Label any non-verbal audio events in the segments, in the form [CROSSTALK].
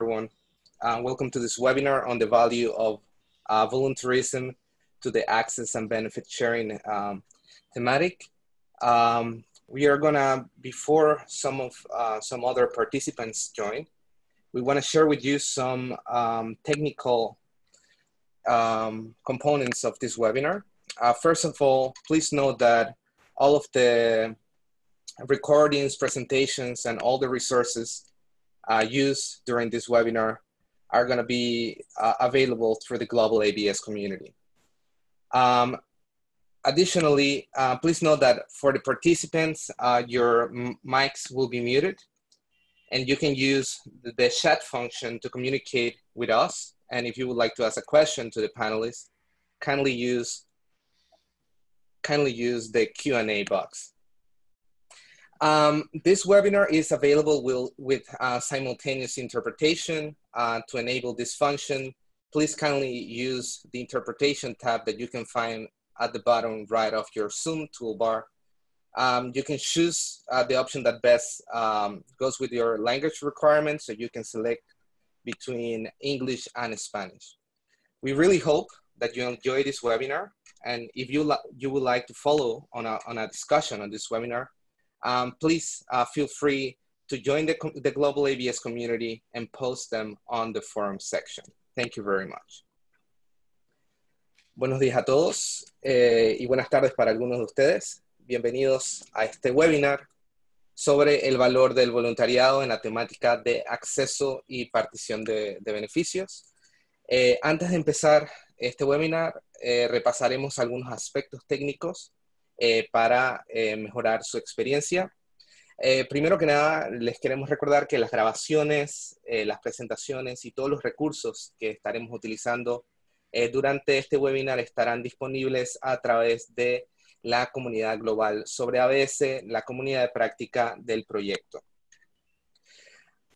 everyone. Uh, welcome to this webinar on the value of uh, voluntarism to the access and benefit sharing um, thematic. Um, we are gonna, before some of uh, some other participants join, we wanna share with you some um, technical um, components of this webinar. Uh, first of all, please note that all of the recordings, presentations, and all the resources uh, used during this webinar are going to be uh, available through the global ABS community. Um, additionally, uh, please note that for the participants, uh, your mics will be muted and you can use the, chat function to communicate with us. And if you would like to ask a question to the panelists, kindly use kindly use the Q&A box. Um, this webinar is available will, with uh, simultaneous interpretation. Uh, to enable this function, please kindly use the interpretation tab that you can find at the bottom right of your Zoom toolbar. Um, you can choose uh, the option that best um, goes with your language requirements, so you can select between English and Spanish. We really hope that you enjoy this webinar, and if you, you would like to follow on a, on a discussion on this webinar, um, please uh, feel free to join the, the global ABS community and post them on the forum section. Thank you very much. Buenos días a todos eh, y buenas tardes para algunos de ustedes. Bienvenidos a este webinar sobre el valor del voluntariado en la temática de acceso y partición de, de beneficios. Eh, antes de empezar este webinar, eh, repasaremos algunos aspectos técnicos eh, para eh, mejorar su experiencia. Eh, primero que nada, les queremos recordar que las grabaciones, las presentaciones y todos los recursos que estaremos utilizando durante este webinar estarán disponibles a través de la comunidad global sobre ABS, la comunidad de práctica del proyecto.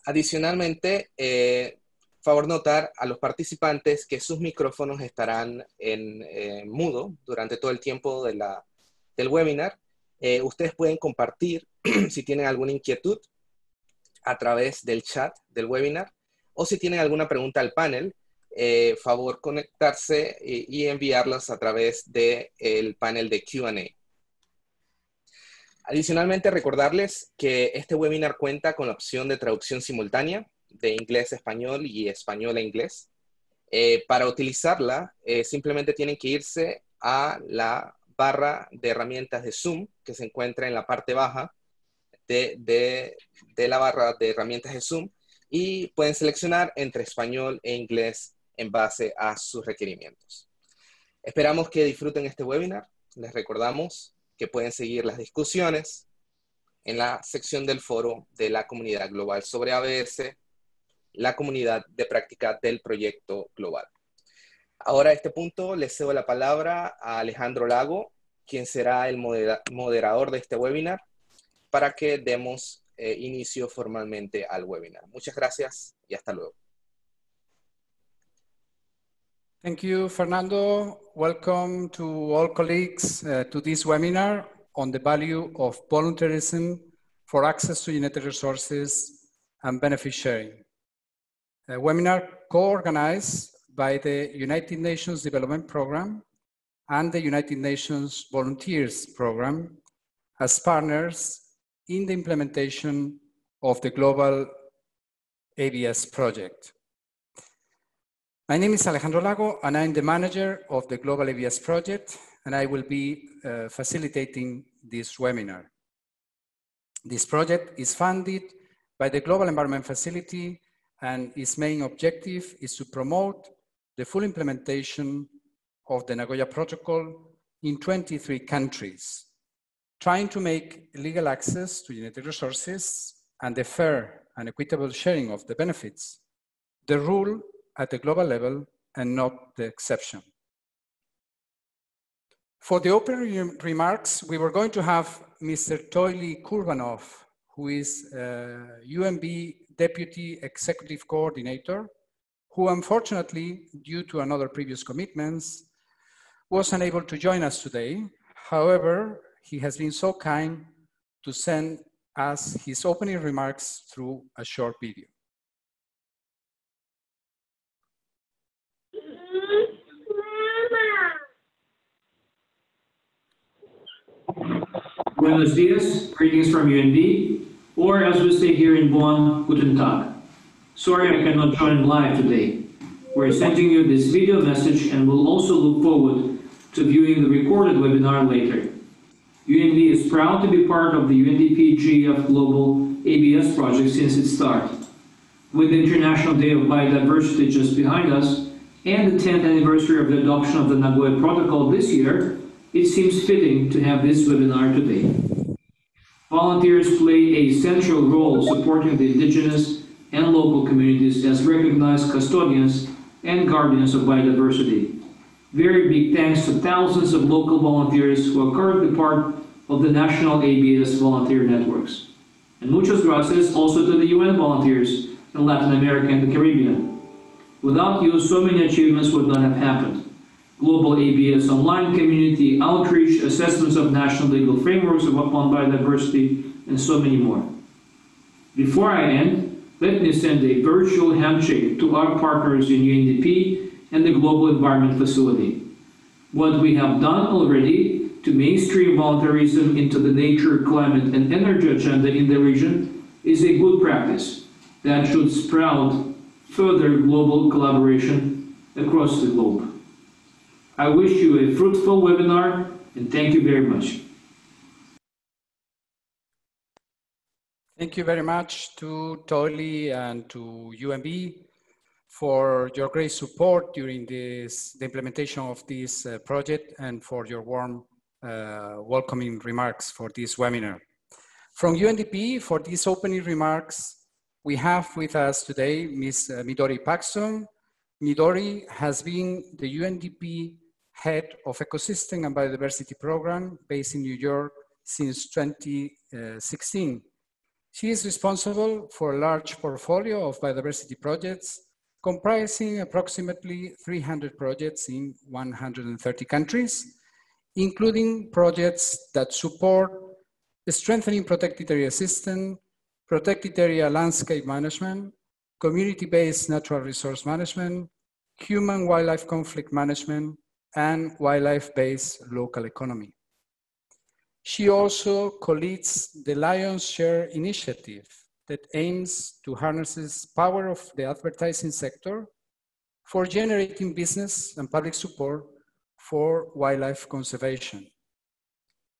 Adicionalmente, favor notar a los participantes que sus micrófonos estarán en mudo durante todo el tiempo de la, del webinar. Eh, ustedes pueden compartir [CLEARS THROAT] si tienen alguna inquietud a través del chat del webinar o si tienen alguna pregunta al panel, eh, favor conectarse y, y enviarlas a través del el panel de Q&A. Adicionalmente, recordarles que este webinar cuenta con la opción de traducción simultánea de inglés a español y español a inglés. Eh, para utilizarla, simplemente tienen que irse a la barra de herramientas de Zoom que se encuentra en la parte baja de, de, la barra de herramientas de Zoom y pueden seleccionar entre español e inglés en base a sus requerimientos. Esperamos que disfruten este webinar. Les recordamos que pueden seguir las discusiones en la sección del foro de la comunidad global sobre ABS, la comunidad de práctica del proyecto global. Ahora a este punto le cedo la palabra a Alejandro Lago, quien será el moderador de este webinar, para que demos eh, inicio formalmente al webinar. Muchas gracias y hasta luego. Thank you, Fernando. Welcome to all colleagues uh, to this webinar on the value of voluntarism for access to genetic resources and benefit sharing. A webinar co-organized by the United Nations Development Program and the United Nations Volunteers Program as partners in the implementation of the global ABS project. My name is Alejandro Lago, and I'm the manager of the Global ABS project, and I will be uh, facilitating this webinar. This project is funded by the Global Environment Facility, and its main objective is to promote the full implementation of the Nagoya Protocol in 23 countries, trying to make legal access to genetic resources and the fair and equitable sharing of the benefits the rule at the global level and not the exception. For the opening remarks, we were going to have Mr. Toily Kurbanov, who is uh, UNV Deputy Executive Coordinator who unfortunately, due to another previous commitments, was unable to join us today. However, he has been so kind to send us his opening remarks through a short video. Buenos dias, greetings from UNV, or as we say here in Bonn, Guten Tag. Sorry I cannot join live today. We're sending you this video message and will also look forward to viewing the recorded webinar later. UNV is proud to be part of the UNDP GEF Global ABS project since its start. With the International Day of Biodiversity just behind us, and the 10th anniversary of the adoption of the Nagoya Protocol this year, it seems fitting to have this webinar today. Volunteers play a central role supporting the indigenous and local communities as recognized custodians and guardians of biodiversity. Very big thanks to thousands of local volunteers who are currently part of the national ABS volunteer networks. And muchas gracias also to the UN volunteers in Latin America and the Caribbean. Without you, so many achievements would not have happened. Global ABS online community outreach, assessments of national legal frameworks of upon biodiversity, and so many more. Before I end, let me send a virtual handshake to our partners in UNDP and the Global Environment Facility. What we have done already to mainstream voluntarism into the nature, climate, and energy agenda in the region is a good practice that should sprout further global collaboration across the globe. I wish you a fruitful webinar and thank you very much. Thank you very much to Toily and to UNV for your great support during this, the implementation of this uh, project and for your warm uh, welcoming remarks for this webinar. From UNDP, for these opening remarks, we have with us today Ms. Uh, Midori Paxton. Midori has been the UNDP head of Ecosystem and Biodiversity Program based in New York since 2016. She is responsible for a large portfolio of biodiversity projects comprising approximately 300 projects in 130 countries, including projects that support strengthening protected area system, protected area landscape management, community-based natural resource management, human-wildlife conflict management, and wildlife-based local economy. She also co-leads the Lions Share initiative that aims to harness the power of the advertising sector for generating business and public support for wildlife conservation.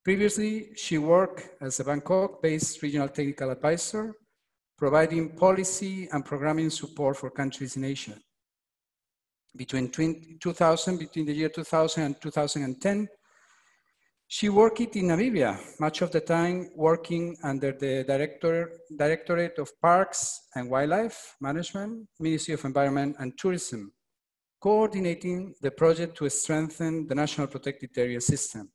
Previously, she worked as a Bangkok-based regional technical advisor, providing policy and programming support for countries in Asia. Between 2000, between the year 2000 and 2010, she worked in Namibia, much of the time working under the Director, Directorate of Parks and Wildlife Management, Ministry of Environment and Tourism, coordinating the project to strengthen the National Protected Area System.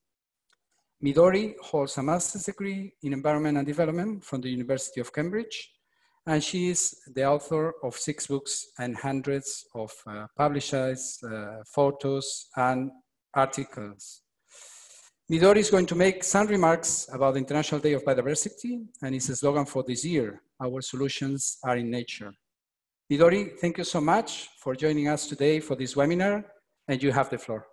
Midori holds a master's degree in Environment and Development from the University of Cambridge, and she is the author of six books and hundreds of uh, published uh, photos and articles. Midori is going to make some remarks about the International Day of Biodiversity and its slogan for this year, our solutions are in nature. Midori, thank you so much for joining us today for this webinar, and you have the floor.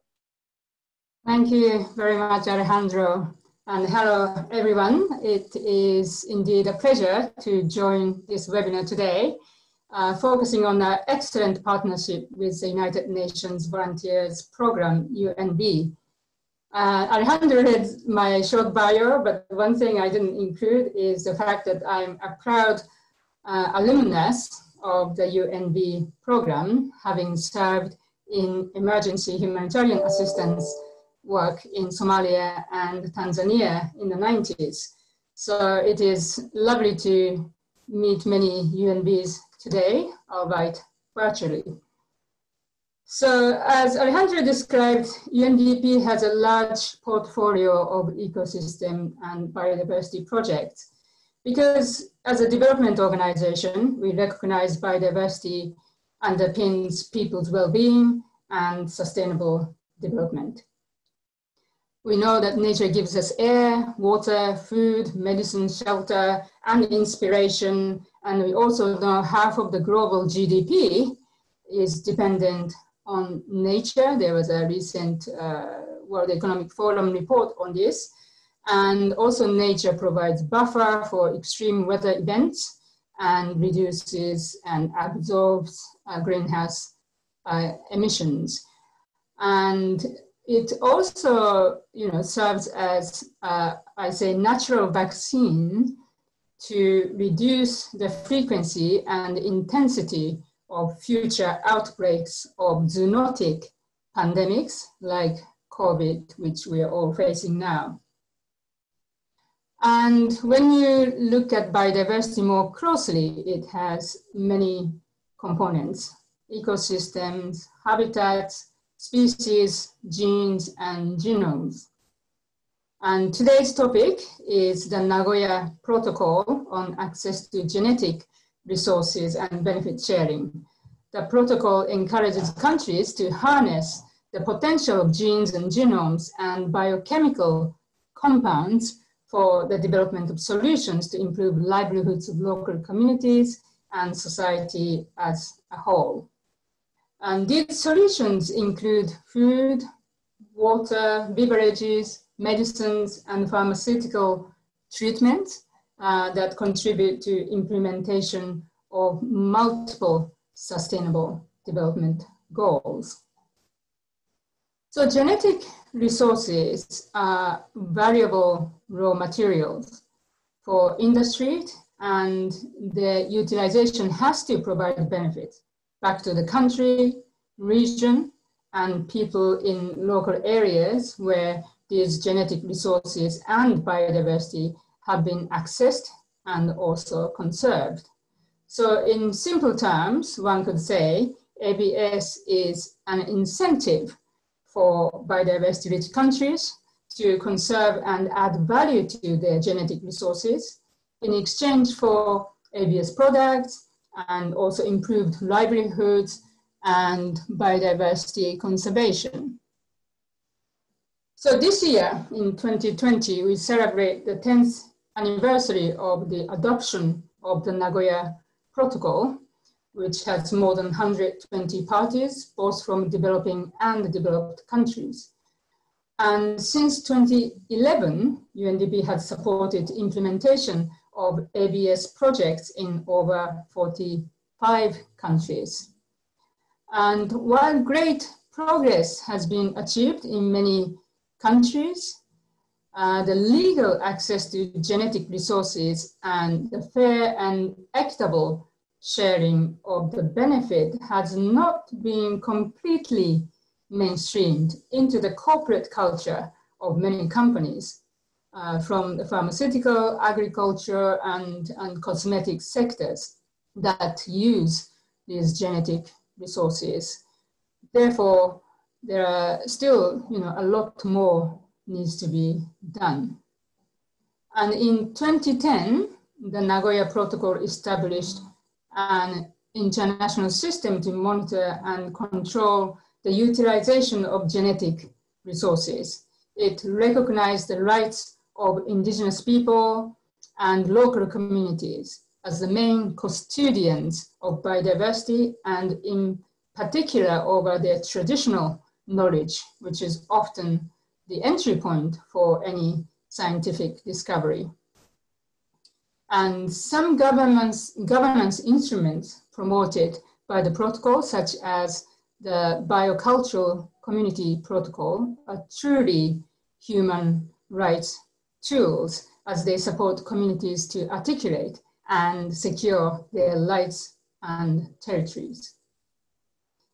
Thank you very much, Alejandro. And hello, everyone. It is indeed a pleasure to join this webinar today, uh, focusing on our excellent partnership with the United Nations Volunteers Program, UNV, uh, Alejandro read my short bio, but one thing I didn't include is the fact that I'm a proud uh, alumnus of the UNV program, having served in emergency humanitarian assistance work in Somalia and Tanzania in the 90s. So it is lovely to meet many UNVs today, albeit virtually. So as Alejandro described, UNDP has a large portfolio of ecosystem and biodiversity projects because as a development organization, we recognize biodiversity underpins people's well-being and sustainable development. We know that nature gives us air, water, food, medicine, shelter, and inspiration. And we also know half of the global GDP is dependent on nature. There was a recent uh, World Economic Forum report on this. And also nature provides buffer for extreme weather events and reduces and absorbs uh, greenhouse uh, emissions. And it also, you know, serves as, uh, I say, natural vaccine to reduce the frequency and intensity of future outbreaks of zoonotic pandemics like COVID, which we are all facing now. And when you look at biodiversity more closely, it has many components, ecosystems, habitats, species, genes, and genomes. And today's topic is the Nagoya Protocol on access to genetic resources and benefit sharing. The protocol encourages countries to harness the potential of genes and genomes and biochemical compounds for the development of solutions to improve livelihoods of local communities and society as a whole. And these solutions include food, water, beverages, medicines, and pharmaceutical treatments uh, that contribute to implementation of multiple sustainable development goals. So genetic resources are variable raw materials for industry and the utilization has to provide benefits back to the country, region, and people in local areas where these genetic resources and biodiversity have been accessed and also conserved. So in simple terms, one could say ABS is an incentive for biodiversity rich countries to conserve and add value to their genetic resources in exchange for ABS products and also improved livelihoods and biodiversity conservation. So this year, in 2020, we celebrate the 10th anniversary of the adoption of the Nagoya Protocol, which has more than 120 parties, both from developing and developed countries. And since 2011, UNDP has supported implementation of ABS projects in over 45 countries. And while great progress has been achieved in many countries, uh, the legal access to genetic resources and the fair and equitable sharing of the benefit has not been completely mainstreamed into the corporate culture of many companies uh, from the pharmaceutical, agriculture, and, and cosmetic sectors that use these genetic resources. Therefore, there are still you know, a lot more needs to be done. And in 2010, the Nagoya Protocol established an international system to monitor and control the utilization of genetic resources. It recognized the rights of indigenous people and local communities as the main custodians of biodiversity and in particular over their traditional knowledge, which is often the entry point for any scientific discovery. And some governments, governance instruments promoted by the protocol, such as the Biocultural Community Protocol, are truly human rights tools as they support communities to articulate and secure their rights and territories.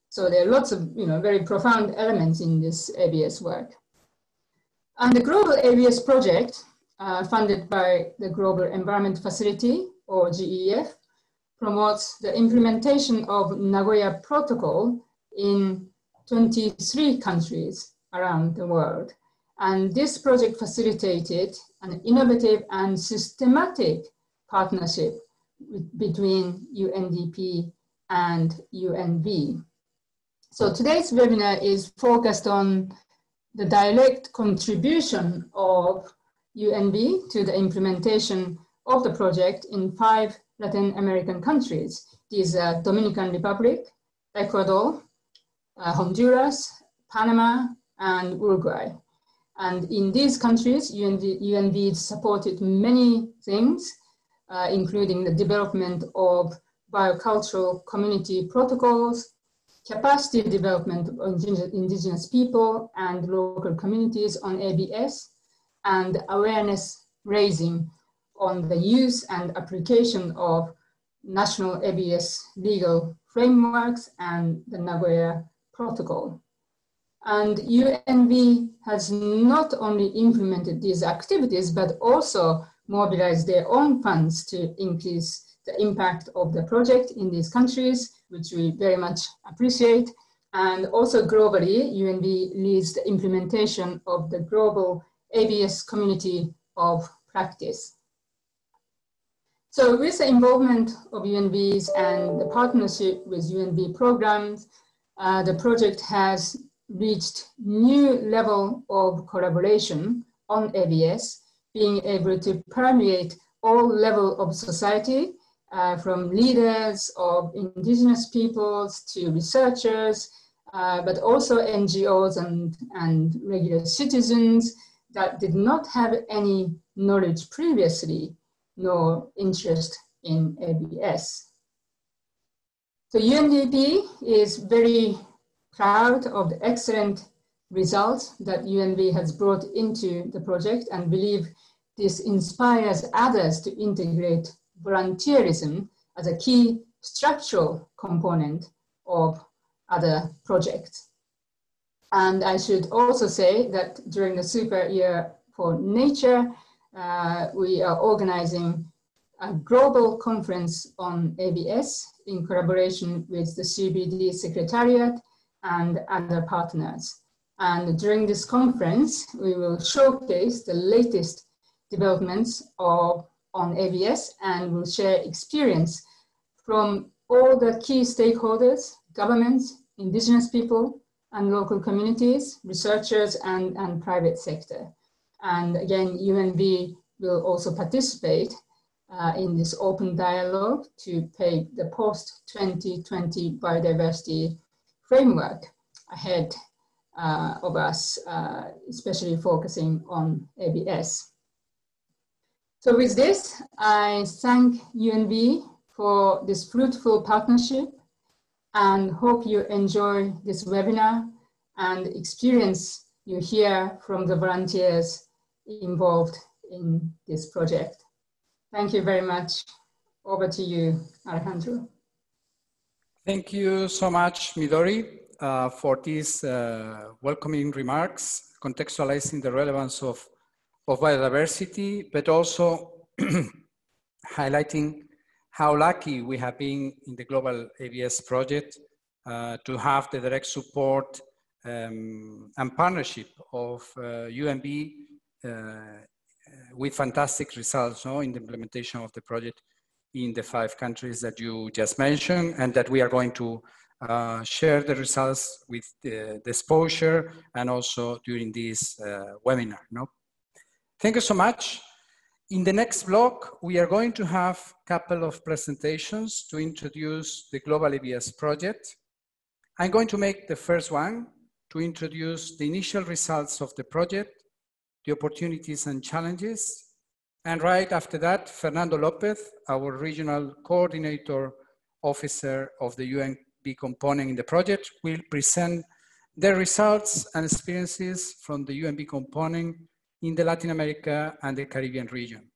So there are lots of you know, very profound elements in this ABS work. And the Global ABS project, uh, funded by the Global Environment Facility, or GEF, promotes the implementation of Nagoya Protocol in 23 countries around the world. And this project facilitated an innovative and systematic partnership between UNDP and UNV. So today's webinar is focused on the direct contribution of UNV to the implementation of the project in five Latin American countries. These are Dominican Republic, Ecuador, uh, Honduras, Panama, and Uruguay. And in these countries, UNV, UNV supported many things, uh, including the development of biocultural community protocols, capacity development of indigenous people and local communities on ABS, and awareness raising on the use and application of national ABS legal frameworks and the Nagoya Protocol. And UNV has not only implemented these activities, but also mobilized their own funds to increase the impact of the project in these countries, which we very much appreciate. And also globally, UNV leads the implementation of the global ABS community of practice. So with the involvement of UNVs and the partnership with UNV programs, uh, the project has reached new level of collaboration on ABS, being able to permeate all level of society, uh, from leaders of indigenous peoples to researchers, uh, but also NGOs and, and regular citizens that did not have any knowledge previously nor interest in ABS. So UNDP is very proud of the excellent results that UNV has brought into the project and believe this inspires others to integrate volunteerism as a key structural component of other projects. And I should also say that during the Super Year for Nature, uh, we are organizing a global conference on ABS in collaboration with the CBD Secretariat and other partners. And during this conference, we will showcase the latest developments of, on ABS and will share experience from all the key stakeholders, governments, indigenous people, and local communities, researchers, and, and private sector. And again, UNV will also participate uh, in this open dialogue to pave the post-2020 biodiversity framework ahead uh, of us, uh, especially focusing on ABS. So with this, I thank UNV for this fruitful partnership and hope you enjoy this webinar and experience you hear from the volunteers involved in this project. Thank you very much. Over to you, Alejandro. Thank you so much, Midori, uh, for these uh, welcoming remarks, contextualizing the relevance of, of biodiversity, but also [CLEARS THROAT] highlighting how lucky we have been in the global ABS project uh, to have the direct support um, and partnership of uh, UNV uh, with fantastic results no, in the implementation of the project in the five countries that you just mentioned and that we are going to uh, share the results with the, the, exposure and also during this uh, webinar. No? Thank you so much. In the next block, we are going to have a couple of presentations to introduce the Global ABS project. I'm going to make the first one to introduce the initial results of the project, the opportunities and challenges. And right after that, Fernando Lopez, our regional coordinator officer of the UNV component in the project, will present the results and experiences from the UNV component in the Latin America and the Caribbean region.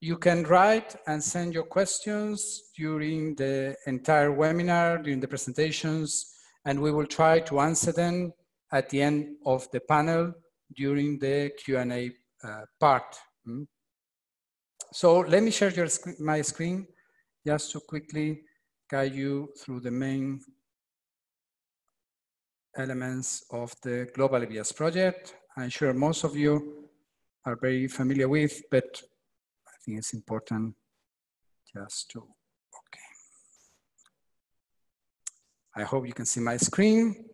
You can write and send your questions during the entire webinar, during the presentations, and we will try to answer them at the end of the panel during the Q&A uh, part. Mm. So let me share your my screen just to quickly guide you through the main elements of the Global ABS project. I'm sure most of you are very familiar with, but I think it's important just to, okay. I hope you can see my screen.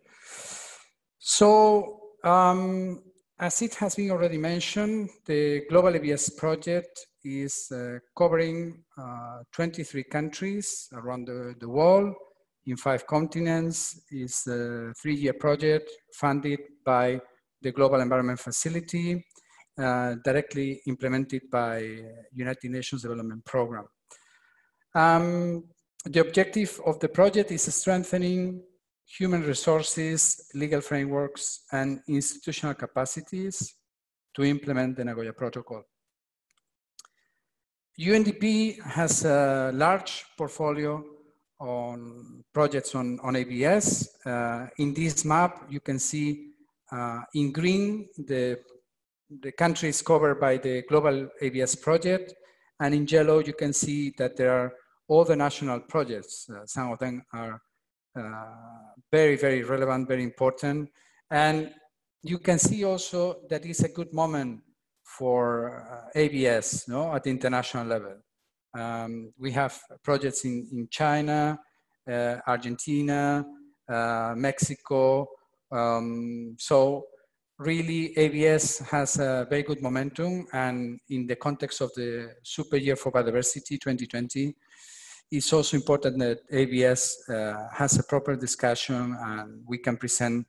So, um, as it has been already mentioned, the Global ABS project is uh, covering uh, 23 countries around the, the world in five continents. It's a three-year project funded by the Global Environment Facility, uh, directly implemented by United Nations Development Program. Um, the objective of the project is strengthening human resources, legal frameworks, and institutional capacities to implement the Nagoya Protocol. UNDP has a large portfolio on projects on, on ABS. Uh, in this map, you can see uh, in green the, the country is covered by the Global ABS project, and in yellow, you can see that there are all the national projects. Uh, some of them are uh, very, very relevant, very important. And you can see also that it's a good moment for uh, ABS no, at the international level. Um, we have projects in, in China, uh, Argentina, uh, Mexico. Um, so really ABS has a very good momentum and in the context of the super year for biodiversity 2020, it's also important that ABS uh, has a proper discussion and we can present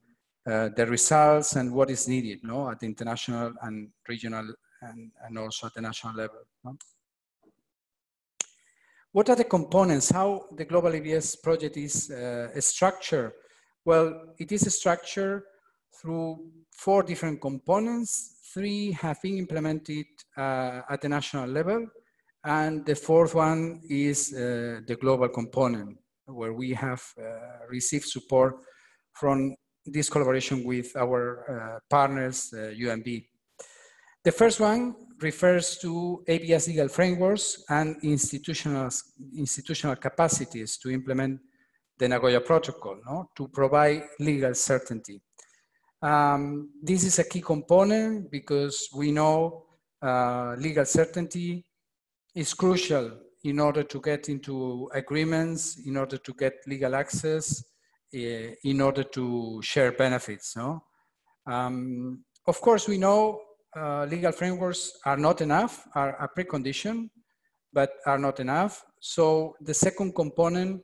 uh, the results and what is needed no, at the international and regional and, and also at the national level. No? What are the components? How the Global ABS project is uh, structured? Well, it is structured through four different components. Three have been implemented uh, at the national level. And the fourth one is uh, the global component, where we have uh, received support from this collaboration with our uh, partners, UNV. The first one refers to ABS legal frameworks and institutional, institutional capacities to implement the Nagoya Protocol no? to provide legal certainty. Um, this is a key component because we know uh, legal certainty is crucial in order to get into agreements, in order to get legal access, uh, in order to share benefits. No? Um, of course, we know uh, legal frameworks are not enough, are a precondition, but are not enough. So the second component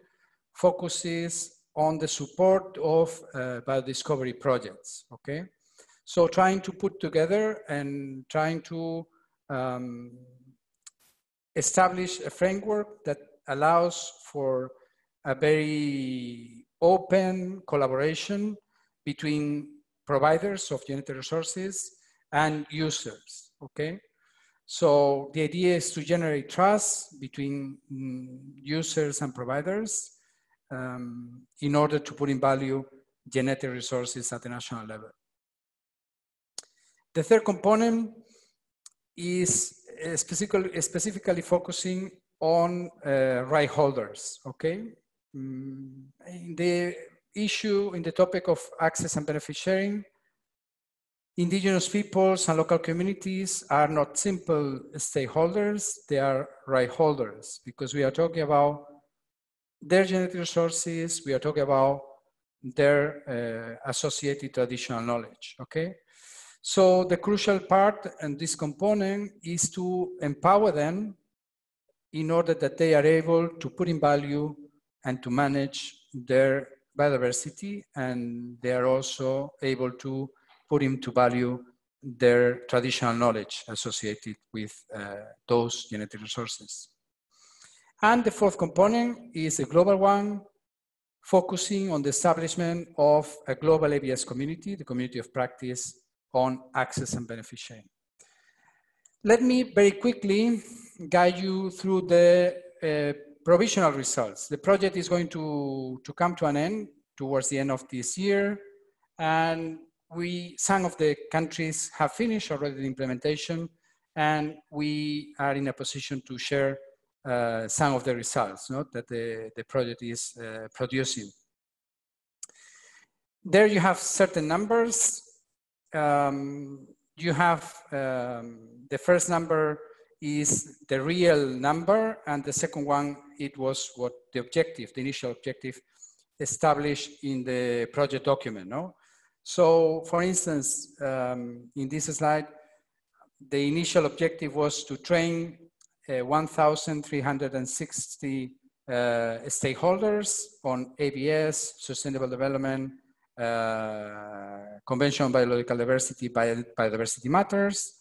focuses on the support of uh, biodiscovery projects, okay? So trying to put together and trying to um, establish a framework that allows for a very open collaboration between providers of genetic resources and users, okay? So the idea is to generate trust between mm, users and providers um, in order to put in value genetic resources at the national level. The third component is uh, specifically, specifically focusing on uh, right holders, okay? Mm, in the issue, in the topic of access and benefit sharing, indigenous peoples and local communities are not simple stakeholders, they are right holders because we are talking about their genetic resources, we are talking about their uh, associated traditional knowledge, okay? So the crucial part and this component is to empower them in order that they are able to put in value and to manage their biodiversity and they are also able to put into value their traditional knowledge associated with uh, those genetic resources. And the fourth component is a global one, focusing on the establishment of a global ABS community, the community of practice on access and benefit sharing. Let me very quickly guide you through the uh, provisional results. The project is going to, to come to an end towards the end of this year. And we, some of the countries have finished already the implementation and we are in a position to share uh, some of the results no, that the, the project is uh, producing. There you have certain numbers um, you have um, the first number is the real number, and the second one, it was what the objective, the initial objective established in the project document, no? So for instance, um, in this slide, the initial objective was to train 1,360 uh, stakeholders on ABS, sustainable development, uh, Convention on Biological Diversity, Biodiversity Matters.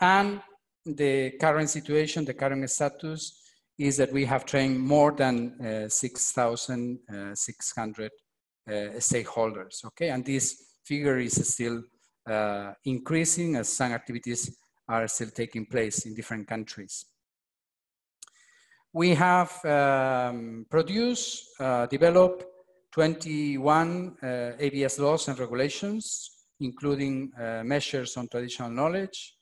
And the current situation, the current status is that we have trained more than uh, 6,600 uh, stakeholders, okay? And this figure is still uh, increasing as some activities are still taking place in different countries. We have um, produced, uh, developed 21 uh, ABS laws and regulations, including uh, measures on traditional knowledge.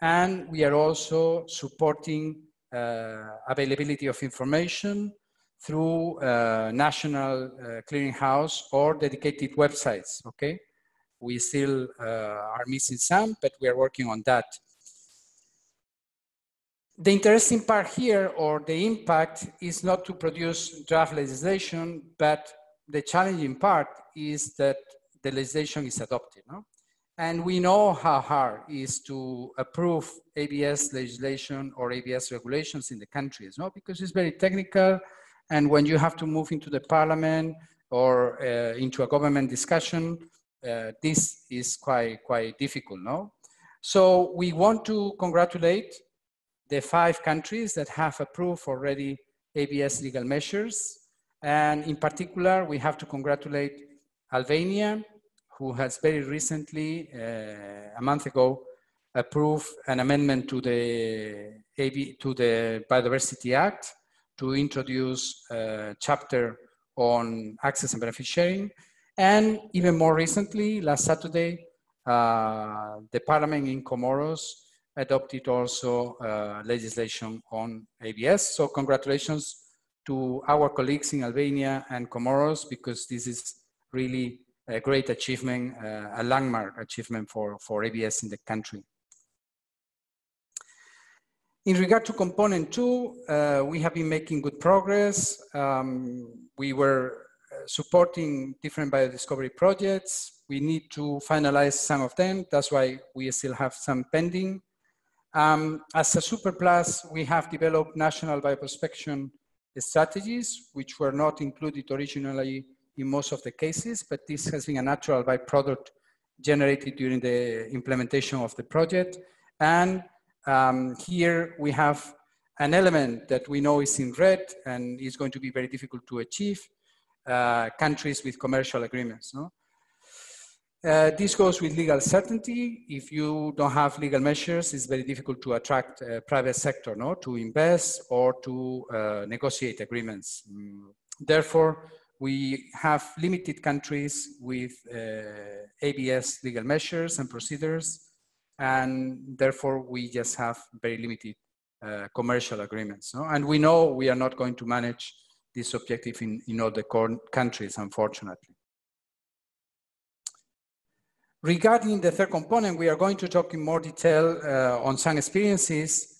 And we are also supporting uh, availability of information through uh, national uh, clearinghouse or dedicated websites, okay? We still are missing some, but we are working on that. The interesting part here or the impact is not to produce draft legislation, but the challenging part is that the legislation is adopted. No? And we know how hard it is to approve ABS legislation or ABS regulations in the countries, no? because it's very technical. And when you have to move into the parliament or uh, into a government discussion, uh, this is quite, quite difficult. No? So we want to congratulate the five countries that have approved already ABS legal measures. And in particular, we have to congratulate Albania, who has very recently, uh, a month ago, approved an amendment to the, AB, to the Biodiversity Act to introduce a chapter on access and benefit sharing. And even more recently, last Saturday, uh, the parliament in Comoros adopted also uh, legislation on ABS. So congratulations to our colleagues in Albania and Comoros because this is really a great achievement, uh, a landmark achievement for, for ABS in the country. In regard to component two, uh, we have been making good progress. Um, we were uh, supporting different biodiscovery projects. We need to finalize some of them. That's why we still have some pending. Um, as a superplus, we have developed national bioprospection strategies, which were not included originally in most of the cases, but this has been a natural byproduct generated during the implementation of the project. And um, here we have an element that we know is in red and is going to be very difficult to achieve, uh, countries with commercial agreements. No? Uh, this goes with legal certainty. If you don't have legal measures, it's very difficult to attract uh, private sector no, to invest or to uh, negotiate agreements. Mm. Therefore, we have limited countries with uh, ABS legal measures and procedures, and therefore we just have very limited uh, commercial agreements. No? And we know we are not going to manage this objective in, in all the countries, unfortunately. Regarding the third component, we are going to talk in more detail uh, on some experiences,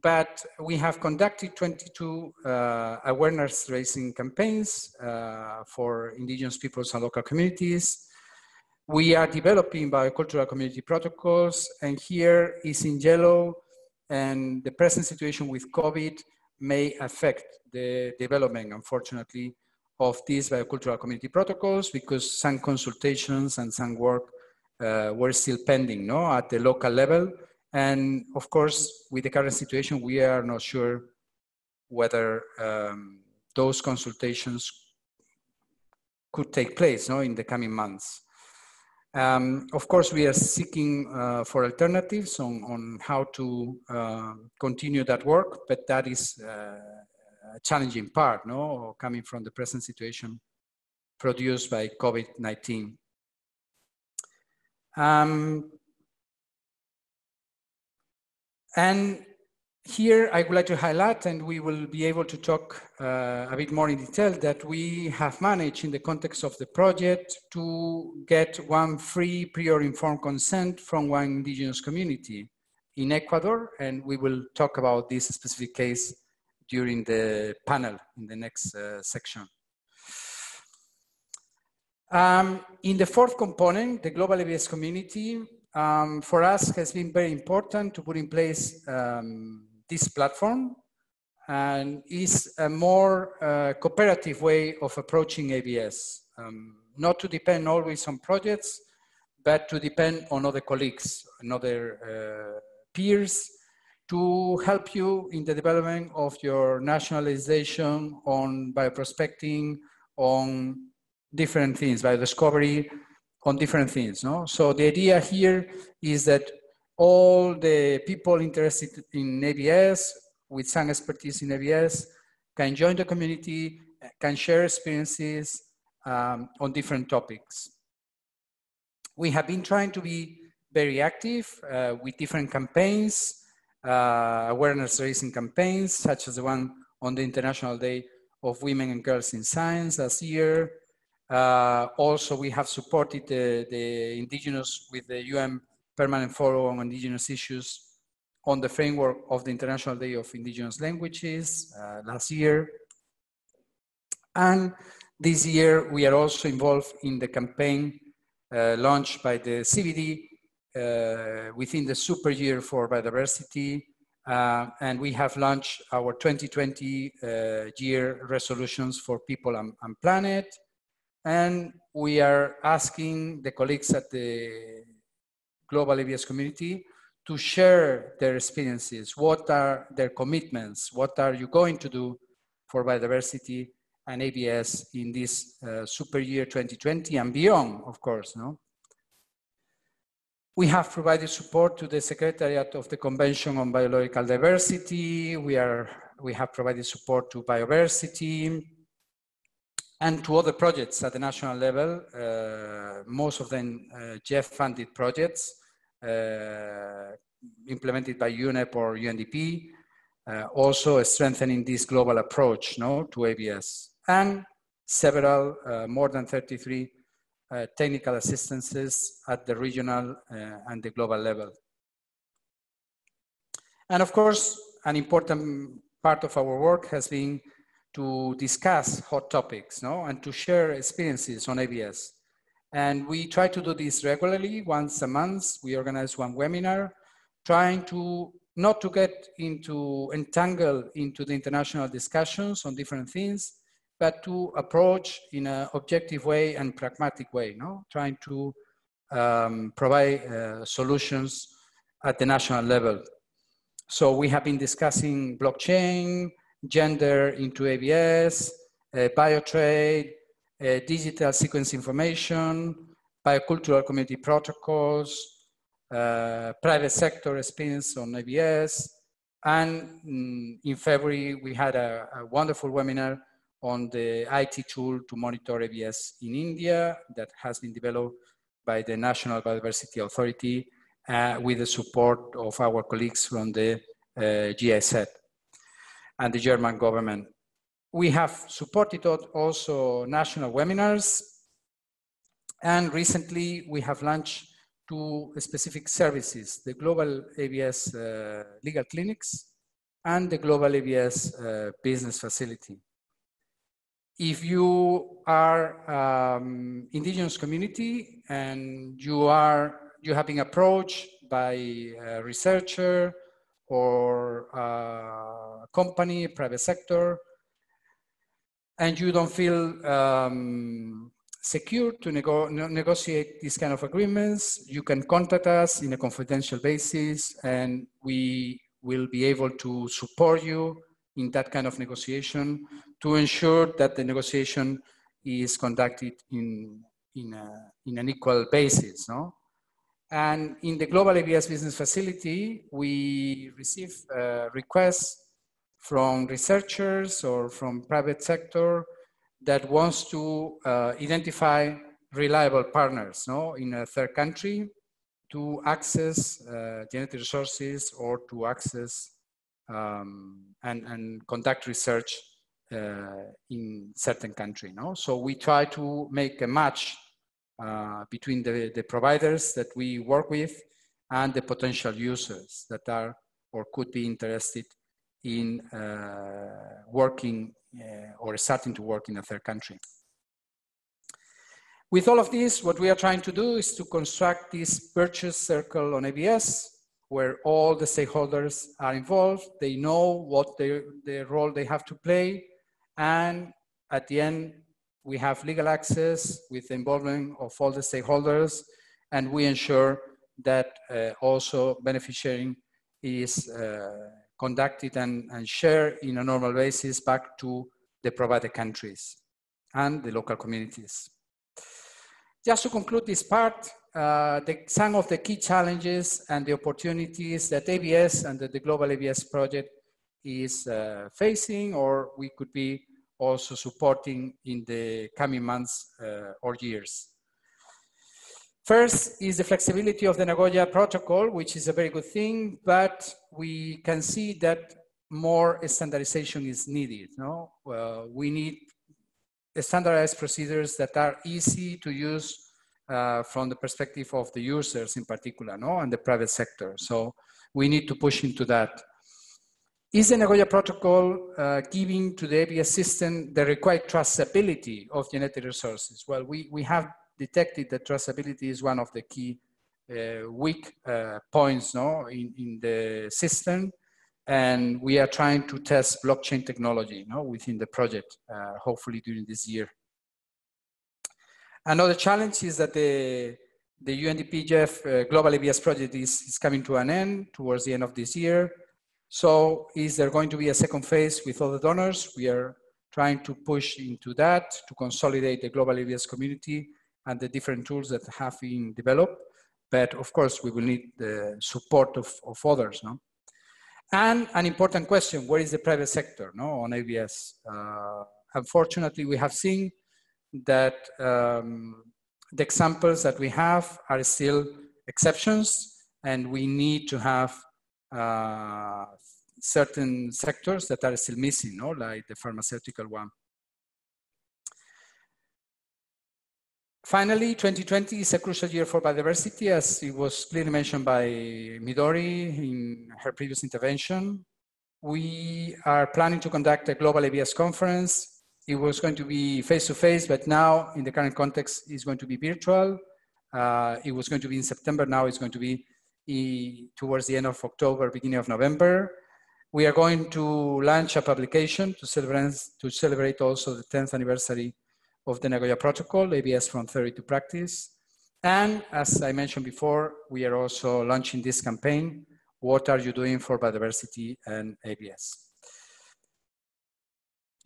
but we have conducted 22 uh, awareness raising campaigns uh, for indigenous peoples and local communities. We are developing biocultural community protocols, and here is in yellow, and the present situation with COVID may affect the development, unfortunately, of these biocultural community protocols because some consultations and some work were still pending no, at the local level. And of course, with the current situation, we are not sure whether um, those consultations could take place no, in the coming months. Um, of course, we are seeking uh, for alternatives on, on how to uh, continue that work, but that is uh, a challenging part, no, coming from the present situation produced by COVID-19. Um, and here I would like to highlight, and we will be able to talk uh, a bit more in detail, that we have managed in the context of the project to get one free prior informed consent from one indigenous community in Ecuador, and we will talk about this specific case during the panel in the next uh, section. Um, in the fourth component, the global ABS community, um, for us has been very important to put in place um, this platform and is a more uh, cooperative way of approaching ABS. Um, not to depend always on projects, but to depend on other colleagues, and other uh, peers to help you in the development of your nationalization on bioprospecting, on different things, biodiscovery on different things. No? So the idea here is that all the people interested in ABS with some expertise in ABS can join the community, can share experiences um, on different topics. We have been trying to be very active uh, with different campaigns, uh, awareness raising campaigns, such as the one on the International Day of Women and Girls in Science last year. Uh, also, we have supported the, the indigenous with the UN Permanent Forum on Indigenous Issues on the framework of the International Day of Indigenous Languages uh, last year. And this year, we are also involved in the campaign uh, launched by the CBD uh, within the super year for biodiversity. Uh, and we have launched our 2020 uh, year resolutions for people and, and planet. And we are asking the colleagues at the global ABS community to share their experiences. What are their commitments? What are you going to do for biodiversity and ABS in this uh, super year 2020 and beyond, of course, no? We have provided support to the Secretariat of the Convention on Biological Diversity. We, are, we have provided support to biodiversity and to other projects at the national level, uh, most of them uh, GEF-funded projects uh, implemented by UNEP or UNDP, uh, also strengthening this global approach no, to ABS. And several, uh, more than 33 uh, technical assistances at the regional and the global level. And of course, an important part of our work has been to discuss hot topics no? and to share experiences on ABS. And we try to do this regularly, once a month. We organize one webinar, trying to not to get into entangled into the international discussions on different things, but to approach in an objective way and pragmatic way, no? trying to um, provide uh, solutions at the national level. So we have been discussing blockchain, gender into ABS, uh, biotrade, uh, digital sequence information, biocultural community protocols, uh, private sector experience on ABS, and mm, in February we had a, a wonderful webinar on the IT tool to monitor ABS in India that has been developed by the National Biodiversity Authority uh, with the support of our colleagues from the uh, GIZ and the German government. We have supported also national webinars and recently we have launched two specific services, the Global ABS uh, Legal Clinics and the Global ABS uh, Business Facility if you are um, indigenous community and you are you have been approached by a researcher or a company, private sector, and you don't feel um, secure to nego negotiate these kind of agreements, you can contact us in a confidential basis and we will be able to support you in that kind of negotiation to ensure that the negotiation is conducted in, in, a, in an equal basis. No? And in the Global ABS Business Facility, we receive uh, requests from researchers or from private sector that wants to uh, identify reliable partners no, in a third country to access uh, genetic resources or to access um, and, and conduct research uh, in certain country. No? So we try to make a match uh, between the, the providers that we work with and the potential users that are or could be interested in uh, working uh, or starting to work in a third country. With all of this, what we are trying to do is to construct this purchase circle on ABS where all the stakeholders are involved. They know what their, the role they have to play. And at the end, we have legal access with the involvement of all the stakeholders, and we ensure that uh, also benefit sharing is uh, conducted and, and shared in a normal basis back to the provider countries and the local communities. Just to conclude this part, uh, the, some of the key challenges and the opportunities that ABS and the, the Global ABS project is uh, facing or we could be also supporting in the coming months uh, or years. First is the flexibility of the Nagoya Protocol, which is a very good thing, but we can see that more standardization is needed. No? Well, we need standardized procedures that are easy to use uh, from the perspective of the users in particular, no, and the private sector. So we need to push into that. Is the Nagoya Protocol uh, giving to the ABS system the required traceability of genetic resources? Well, we, we have detected that traceability is one of the key uh, weak uh, points no, in, in the system. And we are trying to test blockchain technology no, within the project, uh, hopefully during this year. Another challenge is that the, the UNDP uh, Global ABS project is, is coming to an end towards the end of this year. So is there going to be a second phase with other donors? We are trying to push into that to consolidate the global ABS community and the different tools that have been developed. But of course, we will need the support of, of others. No? And an important question, where is the private sector no, on ABS? Uh, unfortunately, we have seen that um, the examples that we have are still exceptions and we need to have uh, certain sectors that are still missing, no? like the pharmaceutical one. Finally, 2020 is a crucial year for biodiversity, as it was clearly mentioned by Midori in her previous intervention. We are planning to conduct a global ABS conference. It was going to be face-to-face, -face, but now in the current context, it's going to be virtual. Uh, it was going to be in September, now it's going to be towards the end of October, beginning of November. We are going to launch a publication to celebrate, to celebrate also the 10th anniversary of the Nagoya Protocol, ABS from Theory to Practice. And as I mentioned before, we are also launching this campaign, What Are You Doing for Biodiversity and ABS?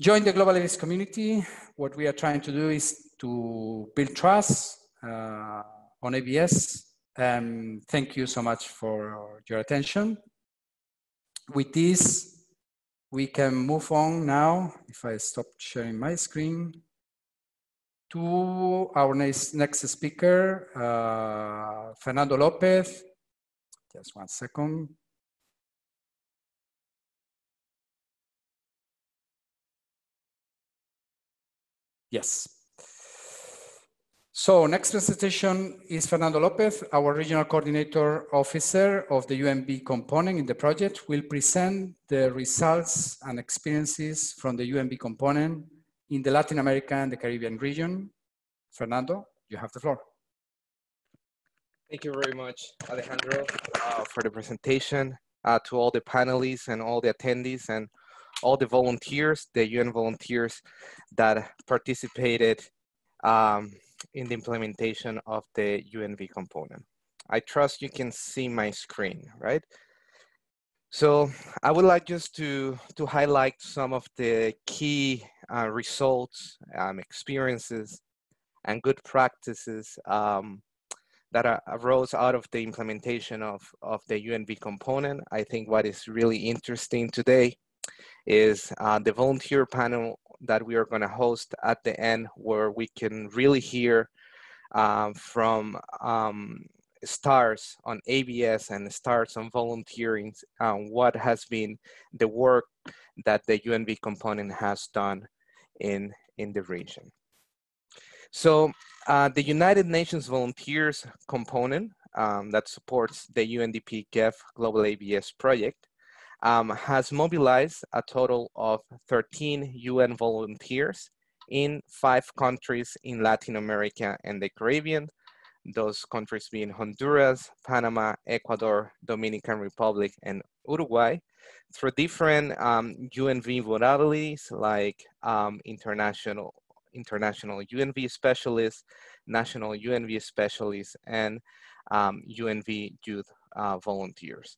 Join the global ABS community. What we are trying to do is to build trust uh, on ABS um, thank you so much for your attention. With this, we can move on now, if I stop sharing my screen, to our next, next speaker, uh, Fernando Lopez. Just one second. Yes. So next presentation is Fernando Lopez, our regional coordinator officer of the UNV component in the project, will present the results and experiences from the UNV component in the Latin America and the Caribbean region. Fernando, you have the floor. Thank you very much, Alejandro, uh, for the presentation, uh, to all the panelists and all the attendees and all the volunteers, the UN volunteers that participated um, in the implementation of the UNV component. I trust you can see my screen, right? So I would like just to, to highlight some of the key uh, results, um, experiences, and good practices um, that are, arose out of the implementation of, of the UNV component. I think what is really interesting today is uh, the volunteer panel that we are going to host at the end where we can really hear um, from um, stars on ABS and stars on volunteering um, what has been the work that the UNV component has done in, in the region. So uh, the United Nations Volunteers component um, that supports the UNDP GEF Global ABS project um, has mobilized a total of 13 UN volunteers in five countries in Latin America and the Caribbean, those countries being Honduras, Panama, Ecuador, Dominican Republic, and Uruguay, through different um, UNV modalities like um, international international UNV specialists, national UNV specialists, and um, UNV youth uh, volunteers.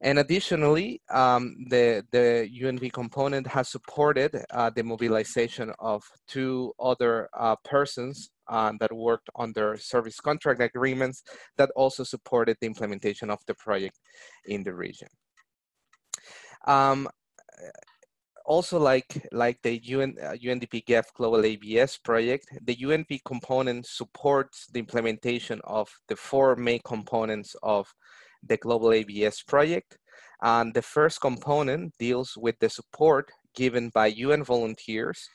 And additionally, um, the, the UNV component has supported uh, the mobilization of two other uh, persons uh, that worked under service contract agreements that also supported the implementation of the project in the region. Um, also like, like the UN, uh, UNDP GEF Global ABS project, the UNV component supports the implementation of the four main components of the Global ABS project. And the first component deals with the support given by UN volunteers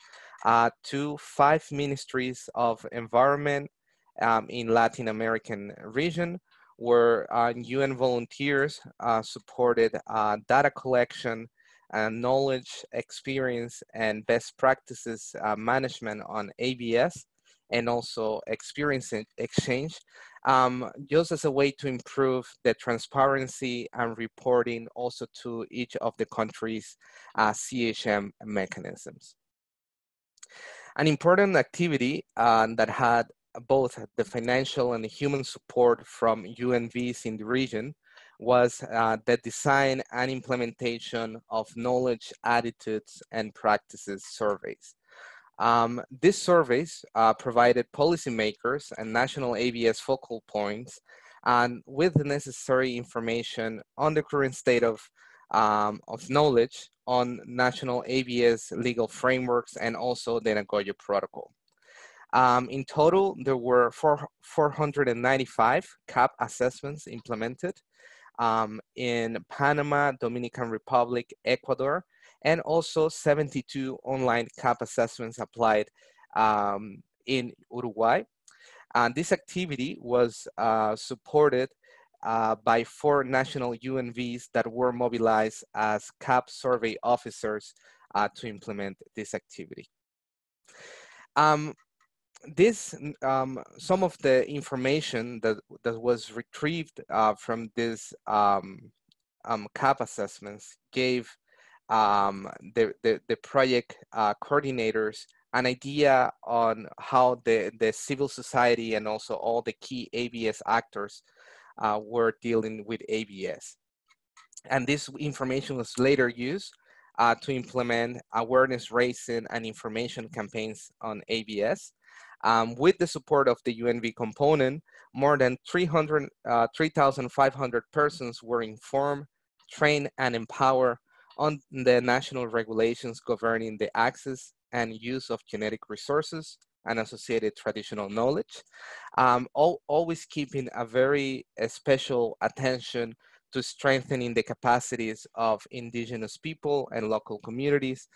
uh, to five ministries of environment um, in Latin American region, where uh, UN volunteers uh, supported uh, data collection, and knowledge, experience, and best practices uh, management on ABS, and also experience exchange, um, just as a way to improve the transparency and reporting also to each of the countries' uh, CHM mechanisms. An important activity uh, that had both the financial and the human support from UNVs in the region was uh, the design and implementation of knowledge, attitudes, and practices surveys. Um, these surveys uh, provided policymakers and national ABS focal points and with the necessary information on the current state of, um, of knowledge on national ABS legal frameworks and also the Nagoya Protocol. Um, in total, there were four, 495 KAP assessments implemented um, in Panama, Dominican Republic, Ecuador, and also 72 online KAP assessments applied um, in Uruguay. And this activity was uh, supported uh, by four national UNVs that were mobilized as KAP survey officers uh, to implement this activity. Um, this, um, some of the information that, that was retrieved uh, from this um, um, KAP assessments gave um, the, the, the, project uh, coordinators an idea on how the, the civil society and also all the key ABS actors uh, were dealing with ABS. And this information was later used uh, to implement awareness raising and information campaigns on ABS. Um, with the support of the UNV component, more than 300, uh, 3,500 persons were informed, trained, and empowered on the national regulations governing the access and use of genetic resources and associated traditional knowledge. Um, all, always keeping a very a special attention to strengthening the capacities of indigenous people and local communities,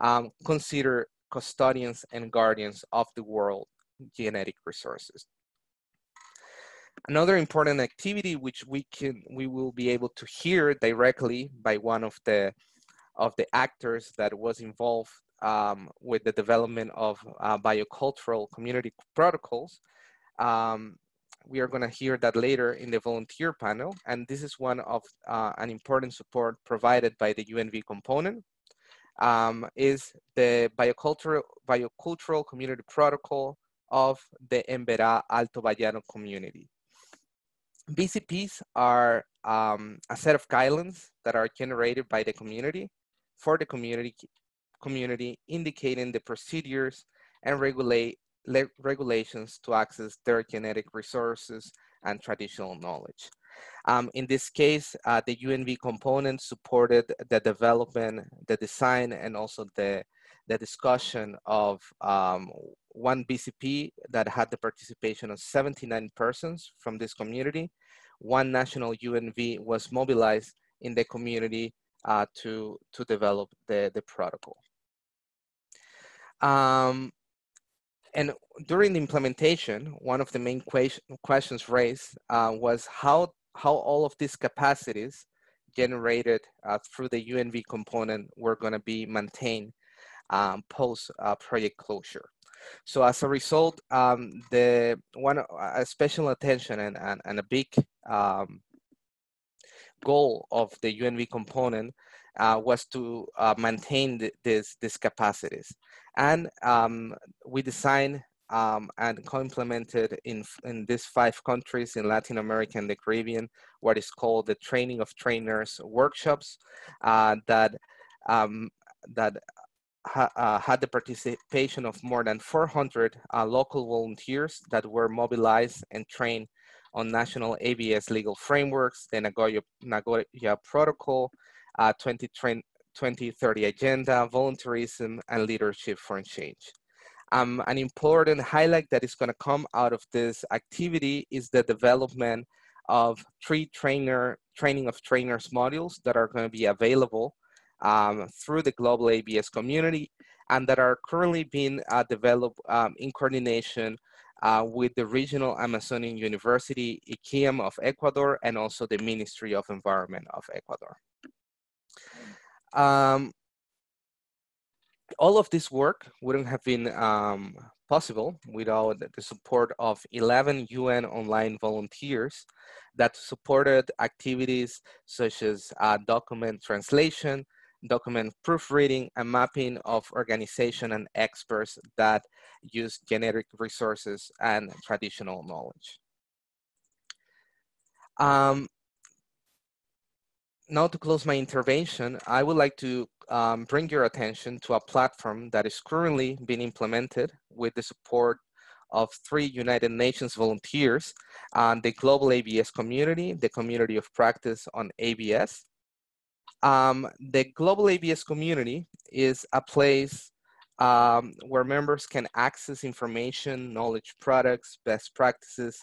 um, consider custodians and guardians of the world genetic resources. Another important activity which we can we will be able to hear directly by one of the of the actors that was involved um, with the development of uh, biocultural community protocols. Um, we are going to hear that later in the volunteer panel, and this is one of uh, an important support provided by the UNV component um, is the biocultural, biocultural community protocol of the Emberá Alto Bayano community. BCPs are um, a set of guidelines that are generated by the community for the community, community indicating the procedures and regulate, regulations to access their genetic resources and traditional knowledge. Um, in this case, uh, the UNV component supported the development, the design, and also the, the discussion of um, one BCP that had the participation of 79 persons from this community. One national UNV was mobilized in the community uh, to, to develop the, the protocol. Um, and during the implementation, one of the main question, questions raised uh, was how, how all of these capacities generated uh, through the UNV component were going to be maintained um, post uh, project closure. So as a result, um, the one a special attention and, and, and a big um, goal of the UNV component uh, was to uh, maintain th this these capacities. And um, we designed um, and co-implemented in, in these five countries in Latin America and the Caribbean, what is called the training of trainers workshops uh, that, um, that ha uh, had the participation of more than 400 uh, local volunteers that were mobilized and trained on national ABS legal frameworks, the Nagoya, Nagoya Protocol, uh, 2030 Agenda, voluntarism, and leadership for change. Um, an important highlight that is going to come out of this activity is the development of three trainer training of trainers modules that are going to be available um, through the global ABS community and that are currently being uh, developed um, in coordination uh, with the Regional Amazonian University, Ikiam of Ecuador, and also the Ministry of Environment of Ecuador. Um, all of this work wouldn't have been um, possible without the support of 11 UN online volunteers that supported activities such as uh, document translation, document proofreading, and mapping of organization and experts that use genetic resources and traditional knowledge. Um, now to close my intervention, I would like to um, bring your attention to a platform that is currently being implemented with the support of three United Nations volunteers, and the global ABS community, the community of practice on ABS. Um, the global ABS community is a place um, where members can access information, knowledge products, best practices,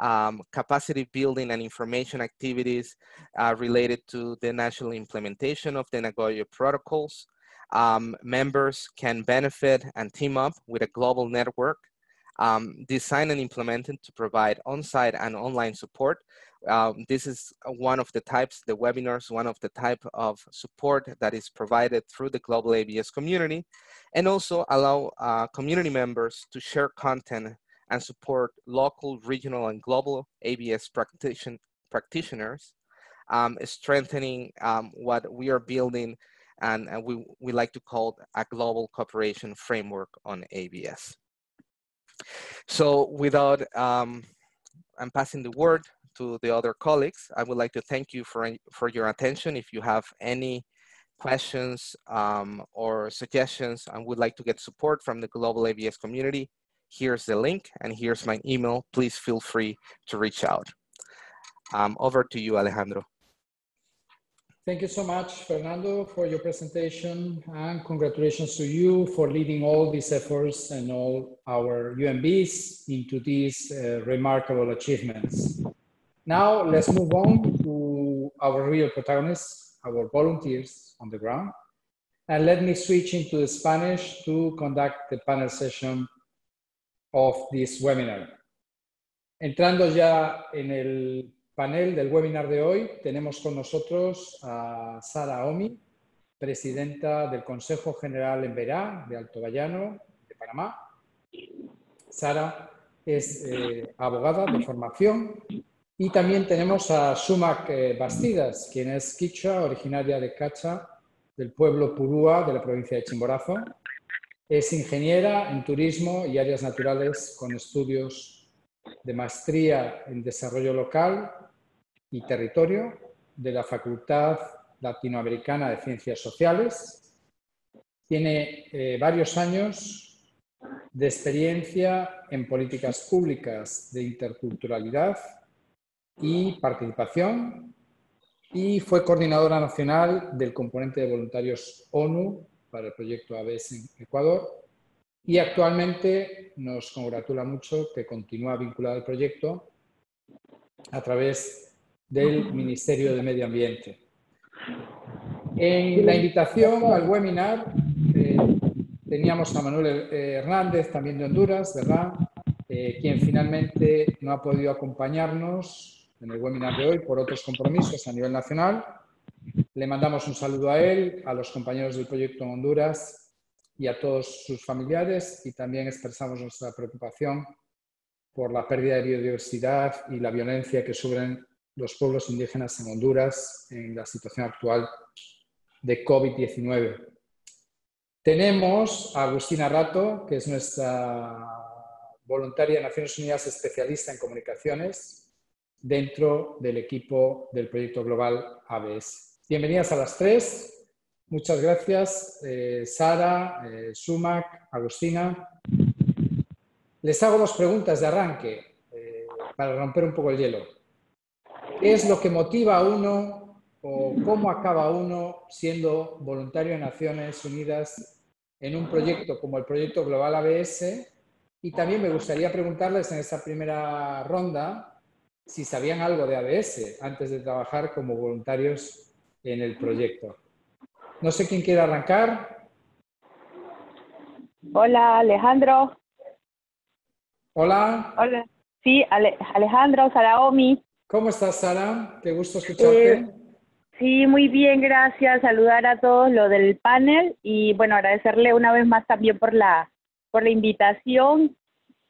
um, capacity building and information activities uh, related to the national implementation of the Nagoya protocols. Um, members can benefit and team up with a global network um, designed and implemented to provide on-site and online support. Um, this is one of the types, the webinars, one of the type of support that is provided through the global ABS community and also allow uh, community members to share content and support local, regional, and global ABS practition, practitioners, um, strengthening um, what we are building and, and, we, we like to call a global cooperation framework on ABS. So without, um, I'm passing the word to the other colleagues, I would like to thank you for, for your attention. If you have any questions um, or suggestions and would like to get support from the global ABS community, here's the link and here's my email. Please feel free to reach out. Um, over to you, Alejandro. Thank you so much, Fernando, for your presentation and congratulations to you for leading all these efforts and all our UNVs into these uh, remarkable achievements. Now let's move on to our real protagonists, our volunteers on the ground. And let me switch into Spanish to conduct the panel session of this webinar. Entrando ya en el panel del webinar de hoy, tenemos con nosotros a Sara Omi, presidenta del Consejo General en Verá de Alto Bayano, de Panamá. Sara es eh, abogada de formación y también tenemos a Sumac eh, Bastidas, quien es quichua, originaria de Cacha, del pueblo Purúa de la provincia de Chimborazo, es ingeniera en turismo y áreas naturales con estudios de maestría en desarrollo local y territorio de la Facultad Latinoamericana de Ciencias Sociales. Tiene eh, varios años de experiencia en políticas públicas de interculturalidad y participación y fue coordinadora nacional del componente de voluntarios ONU para el proyecto ABS en Ecuador y actualmente nos congratula mucho que continúa vinculado al proyecto a través del Ministerio de Medio Ambiente. En la invitación al webinar eh, teníamos a Manuel Hernández, también de Honduras, ¿verdad? Eh, quien finalmente no ha podido acompañarnos en el webinar de hoy por otros compromisos a nivel nacional le mandamos un saludo a él, a los compañeros del proyecto Honduras y a todos sus familiares y también expresamos nuestra preocupación por la pérdida de biodiversidad y la violencia que sufren los pueblos indígenas en Honduras en la situación actual de COVID-19. Tenemos a Agustina Rato, que es nuestra voluntaria de Naciones Unidas especialista en comunicaciones dentro del equipo del proyecto global ABS. Bienvenidas a las tres. Muchas gracias, eh, Sara, eh, Sumac, Agustina. Les hago dos preguntas de arranque eh, para romper un poco el hielo. ¿Qué es lo que motiva a uno o cómo acaba uno siendo voluntario de Naciones Unidas en un proyecto como el proyecto Global ABS? Y también me gustaría preguntarles en esta primera ronda si sabían algo de ABS antes de trabajar como voluntarios en el proyecto. No sé quién quiere arrancar. Hola, Alejandro. Hola. Hola. Sí, Alejandro Saraomi. ¿Cómo estás, Sara? Qué gusto escucharte. Eh, sí, muy bien, gracias. Saludar a todos lo del panel y bueno, agradecerle una vez más también por la, por la invitación.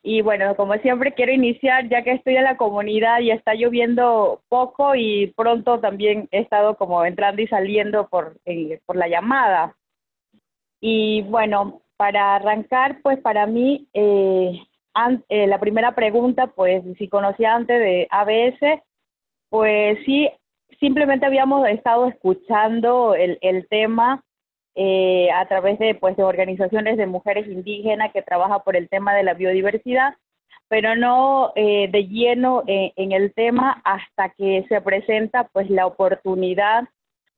Y bueno, como siempre quiero iniciar ya que estoy en la comunidad y está lloviendo poco y pronto también he estado como entrando y saliendo por, eh, por la llamada. Y bueno, para arrancar, pues para mí eh, eh, la primera pregunta, pues si conocía antes de ABS, pues sí, simplemente habíamos estado escuchando el, el tema eh, a través de, pues, de organizaciones de mujeres indígenas que trabajan por el tema de la biodiversidad, pero no eh, de lleno en el tema hasta que se presenta pues la oportunidad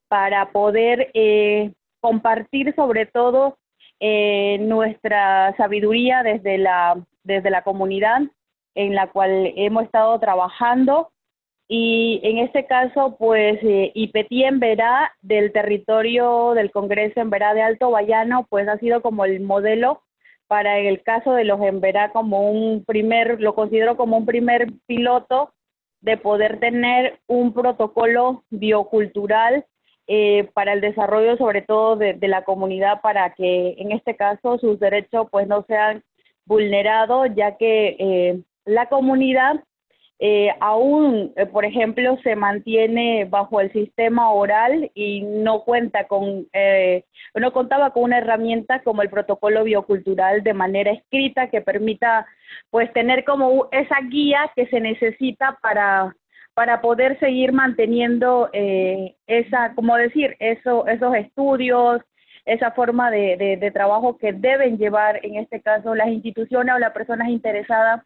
para poder compartir sobre todo nuestra sabiduría desde la desde la comunidad en la cual hemos estado trabajando y en este caso, pues eh, IPETI en Verá del territorio del Congreso en Verá de Alto Bayano, pues ha sido como el modelo para el caso de los en Verá como un primer, lo considero como un primer piloto de poder tener un protocolo biocultural eh, para el desarrollo sobre todo de, de, la comunidad para que en este caso sus derechos pues no sean vulnerado, ya que eh, la comunidad eh, aún, eh, por ejemplo, se mantiene bajo el sistema oral y no cuenta con, no contaba con una herramienta como el protocolo biocultural de manera escrita que permita, pues, tener como esa guía que se necesita para para poder seguir manteniendo esa, como decir, eso, esos estudios, esa forma de, de, trabajo que deben llevar, en este caso, las instituciones o las personas interesadas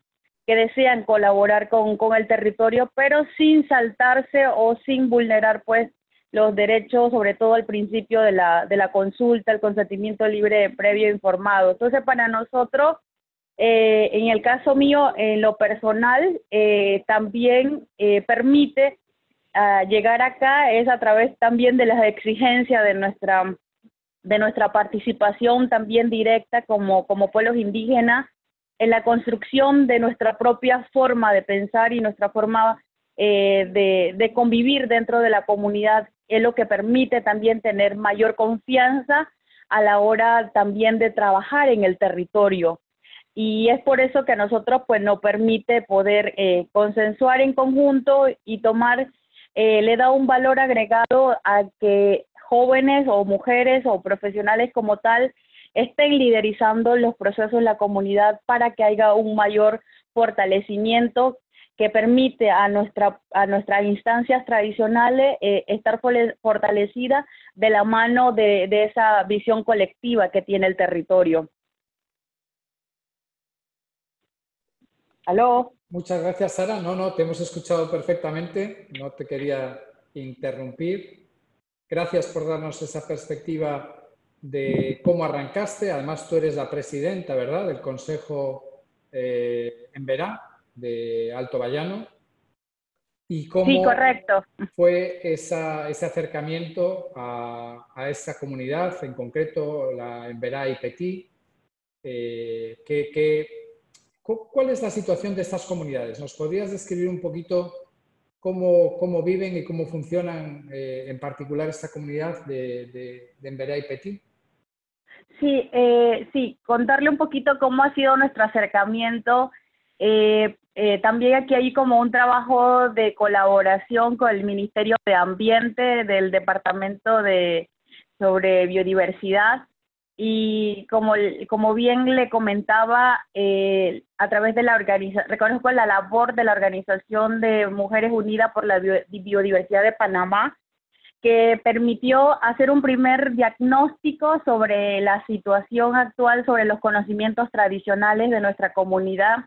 que desean colaborar con, con el territorio, pero sin saltarse o sin vulnerar, pues, los derechos, sobre todo al principio de la, de la consulta, el consentimiento libre, previo, informado. Entonces, para nosotros, eh, en el caso mío, en lo personal, eh, también eh, permite ah, llegar acá, es a través también de las exigencias de nuestra de nuestra participación también directa como, como pueblos indígenas en la construcción de nuestra propia forma de pensar y nuestra forma eh, de, convivir dentro de la comunidad es lo que permite también tener mayor confianza a la hora también de trabajar en el territorio. Y es por eso que a nosotros pues nos permite poder eh, consensuar en conjunto y tomar, eh, le da un valor agregado a que jóvenes o mujeres o profesionales como tal estén liderizando los procesos en la comunidad para que haya un mayor fortalecimiento que permite a, nuestra, a nuestras instancias tradicionales eh, estar fortalecidas de la mano de, de esa visión colectiva que tiene el territorio. ¿Aló? Muchas gracias, Sara. No, no, te hemos escuchado perfectamente. No te quería interrumpir. Gracias por darnos esa perspectiva de cómo arrancaste. Además, tú eres la presidenta, ¿verdad?, del Consejo eh, en Verá de Alto Bayano. ¿Y cómo sí, correcto. fue ese acercamiento a, esa comunidad, en concreto la en Verá y Petit? Eh, cuál es la situación de estas comunidades? ¿Nos podrías describir un poquito cómo, viven y cómo funcionan eh, en particular esta comunidad de, de, de y Petit. Sí, eh, sí, contarle un poquito cómo ha sido nuestro acercamiento. Eh, también aquí hay como un trabajo de colaboración con el Ministerio de Ambiente del Departamento de sobre Biodiversidad y como, como bien le comentaba, eh, a través de la organización, reconozco la labor de la Organización de Mujeres Unidas por la Biodiversidad de Panamá, que permitió hacer un primer diagnóstico sobre la situación actual, sobre los conocimientos tradicionales de nuestra comunidad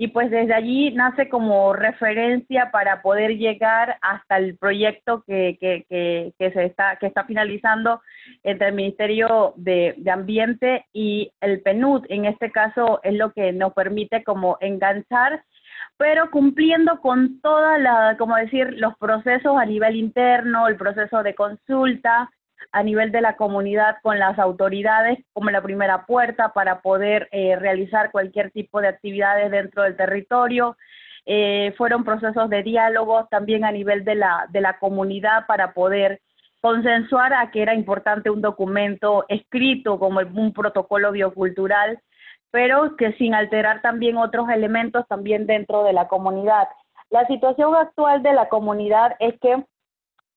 y pues desde allí nace como referencia para poder llegar hasta el proyecto que, que, que, se está, que está finalizando entre el Ministerio de, de, Ambiente y el PNUD. En este caso es lo que nos permite como enganchar, pero cumpliendo con toda la, como decir, los procesos a nivel interno, el proceso de consulta, a nivel de la comunidad con las autoridades como la primera puerta para poder eh, realizar cualquier tipo de actividades dentro del territorio. Eh, fueron procesos de diálogo también a nivel de la, de la comunidad para poder consensuar a que era importante un documento escrito como un protocolo biocultural, pero que sin alterar también otros elementos también dentro de la comunidad. La situación actual de la comunidad es que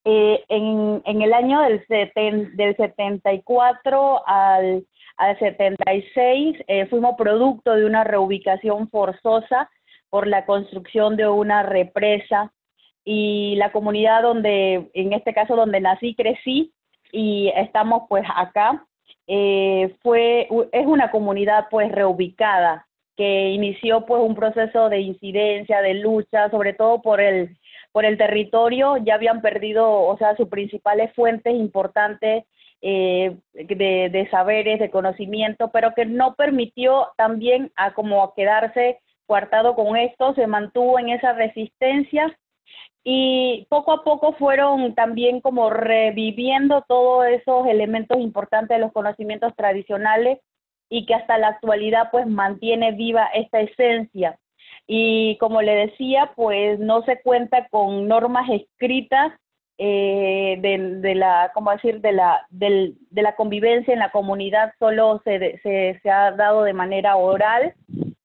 eh, en, en, el año del, seten, del 74 al, al 76 eh, fuimos producto de una reubicación forzosa por la construcción de una represa y la comunidad donde, en este caso donde nací, crecí y estamos pues acá, eh, fue, es una comunidad pues reubicada que inició pues un proceso de incidencia, de lucha, sobre todo por el por el territorio, ya habían perdido, o sea, sus principales fuentes importantes eh, de, saberes, de conocimiento, pero que no permitió también a como quedarse coartado con esto, se mantuvo en esa resistencia y poco a poco fueron también como reviviendo todos esos elementos importantes de los conocimientos tradicionales y que hasta la actualidad pues mantiene viva esta esencia y como le decía, pues no se cuenta con normas escritas eh, de, la, ¿cómo decir?, de la, de la convivencia en la comunidad, solo se, se, ha dado de manera oral.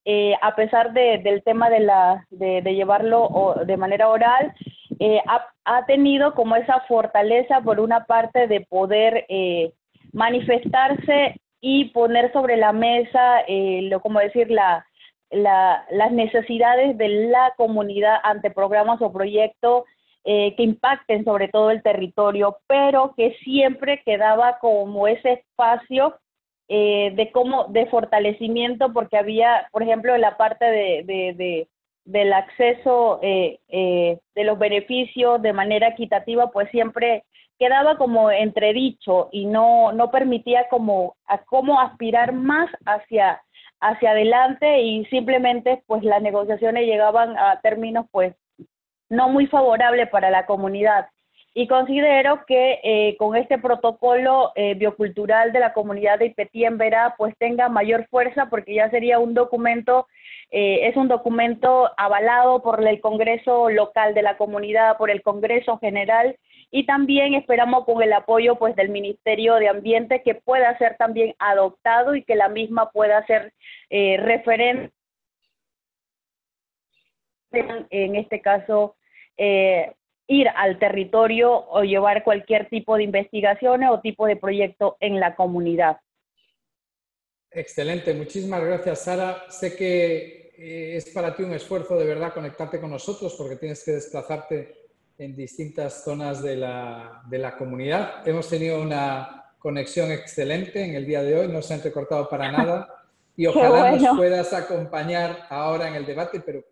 Eh, a pesar del tema de, la, de, llevarlo de manera oral, eh, ha, tenido como esa fortaleza, por una parte, de poder manifestarse y poner sobre la mesa, lo, como decir, la, las necesidades de la comunidad ante programas o proyectos eh, que impacten sobre todo el territorio, pero que siempre quedaba como ese espacio eh, de como de fortalecimiento porque había, por ejemplo, la parte de, de, del acceso eh, de los beneficios de manera equitativa, pues siempre quedaba como entredicho y no, no permitía como a cómo aspirar más hacia hacia adelante y simplemente pues las negociaciones llegaban a términos pues no muy favorables para la comunidad. Y considero que eh, con este protocolo eh, biocultural de la comunidad de Ipetí en Verá, pues tenga mayor fuerza porque ya sería un documento, eh, es un documento avalado por el Congreso local de la comunidad, por el Congreso General y también esperamos con el apoyo pues del Ministerio de Ambiente que pueda ser también adoptado y que la misma pueda ser referente en este caso ir al territorio o llevar cualquier tipo de investigaciones o tipo de proyecto en la comunidad. Excelente, muchísimas gracias Sara. Sé que eh, es para ti un esfuerzo de verdad conectarte con nosotros porque tienes que desplazarte en distintas zonas de la, de la, comunidad. Hemos tenido una conexión excelente en el día de hoy, no se han recortado para nada y [LAUGHS] ojalá nos puedas acompañar ahora en el debate, pero,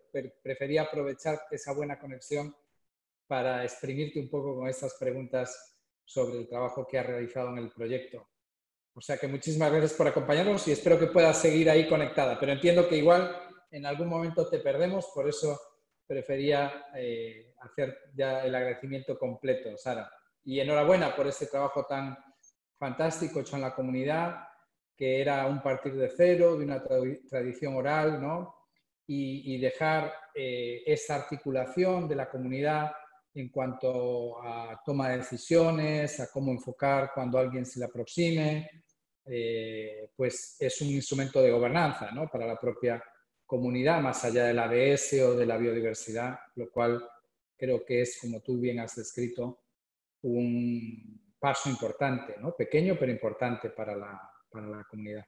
prefería aprovechar esa buena conexión para exprimirte un poco con estas preguntas sobre el trabajo que has realizado en el proyecto. O sea que muchísimas gracias por acompañarnos y espero que puedas seguir ahí conectada, pero entiendo que igual en algún momento te perdemos, por eso prefería eh, hacer ya el agradecimiento completo, Sara. Y enhorabuena por este trabajo tan fantástico hecho en la comunidad, que era un partir de cero, de una tradición oral, ¿no? Y, dejar eh, esa articulación de la comunidad en cuanto a toma de decisiones, a cómo enfocar cuando alguien se le aproxime, eh, pues es un instrumento de gobernanza ¿no? para la propia comunidad, más allá del ABS o de la biodiversidad, lo cual creo que es, como tú bien has descrito, un paso importante, ¿no? pequeño pero importante para la, para la comunidad.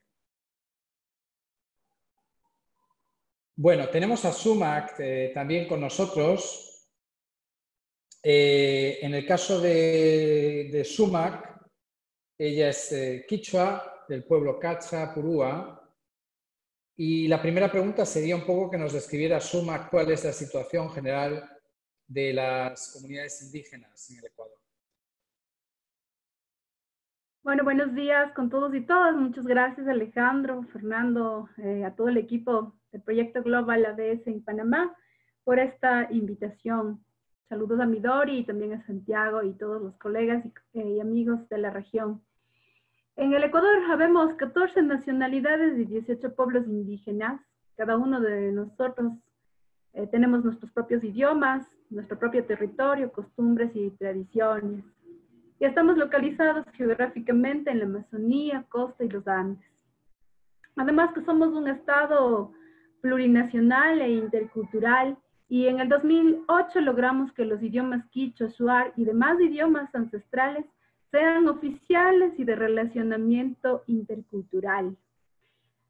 Bueno, tenemos a Sumac eh, también con nosotros. Eh, en el caso de, Sumac, ella es eh, quichua del pueblo Cacha, Purúa. Y la primera pregunta sería un poco que nos describiera Sumac cuál es la situación general de las comunidades indígenas en el Ecuador. Bueno, buenos días con todos y todas. Muchas gracias Alejandro, Fernando, a todo el equipo del proyecto Global ADS en Panamá por esta invitación. Saludos a Midori y también a Santiago y todos los colegas y, eh, amigos de la región. En el Ecuador habemos 14 nacionalidades y 18 pueblos indígenas. Cada uno de nosotros eh, tenemos nuestros propios idiomas, nuestro propio territorio, costumbres y tradiciones. Y estamos localizados geográficamente en la Amazonía, costa y los Andes. Además que somos un estado plurinacional e intercultural y en el 2008 logramos que los idiomas quicho, shuar y demás idiomas ancestrales sean oficiales y de relacionamiento intercultural.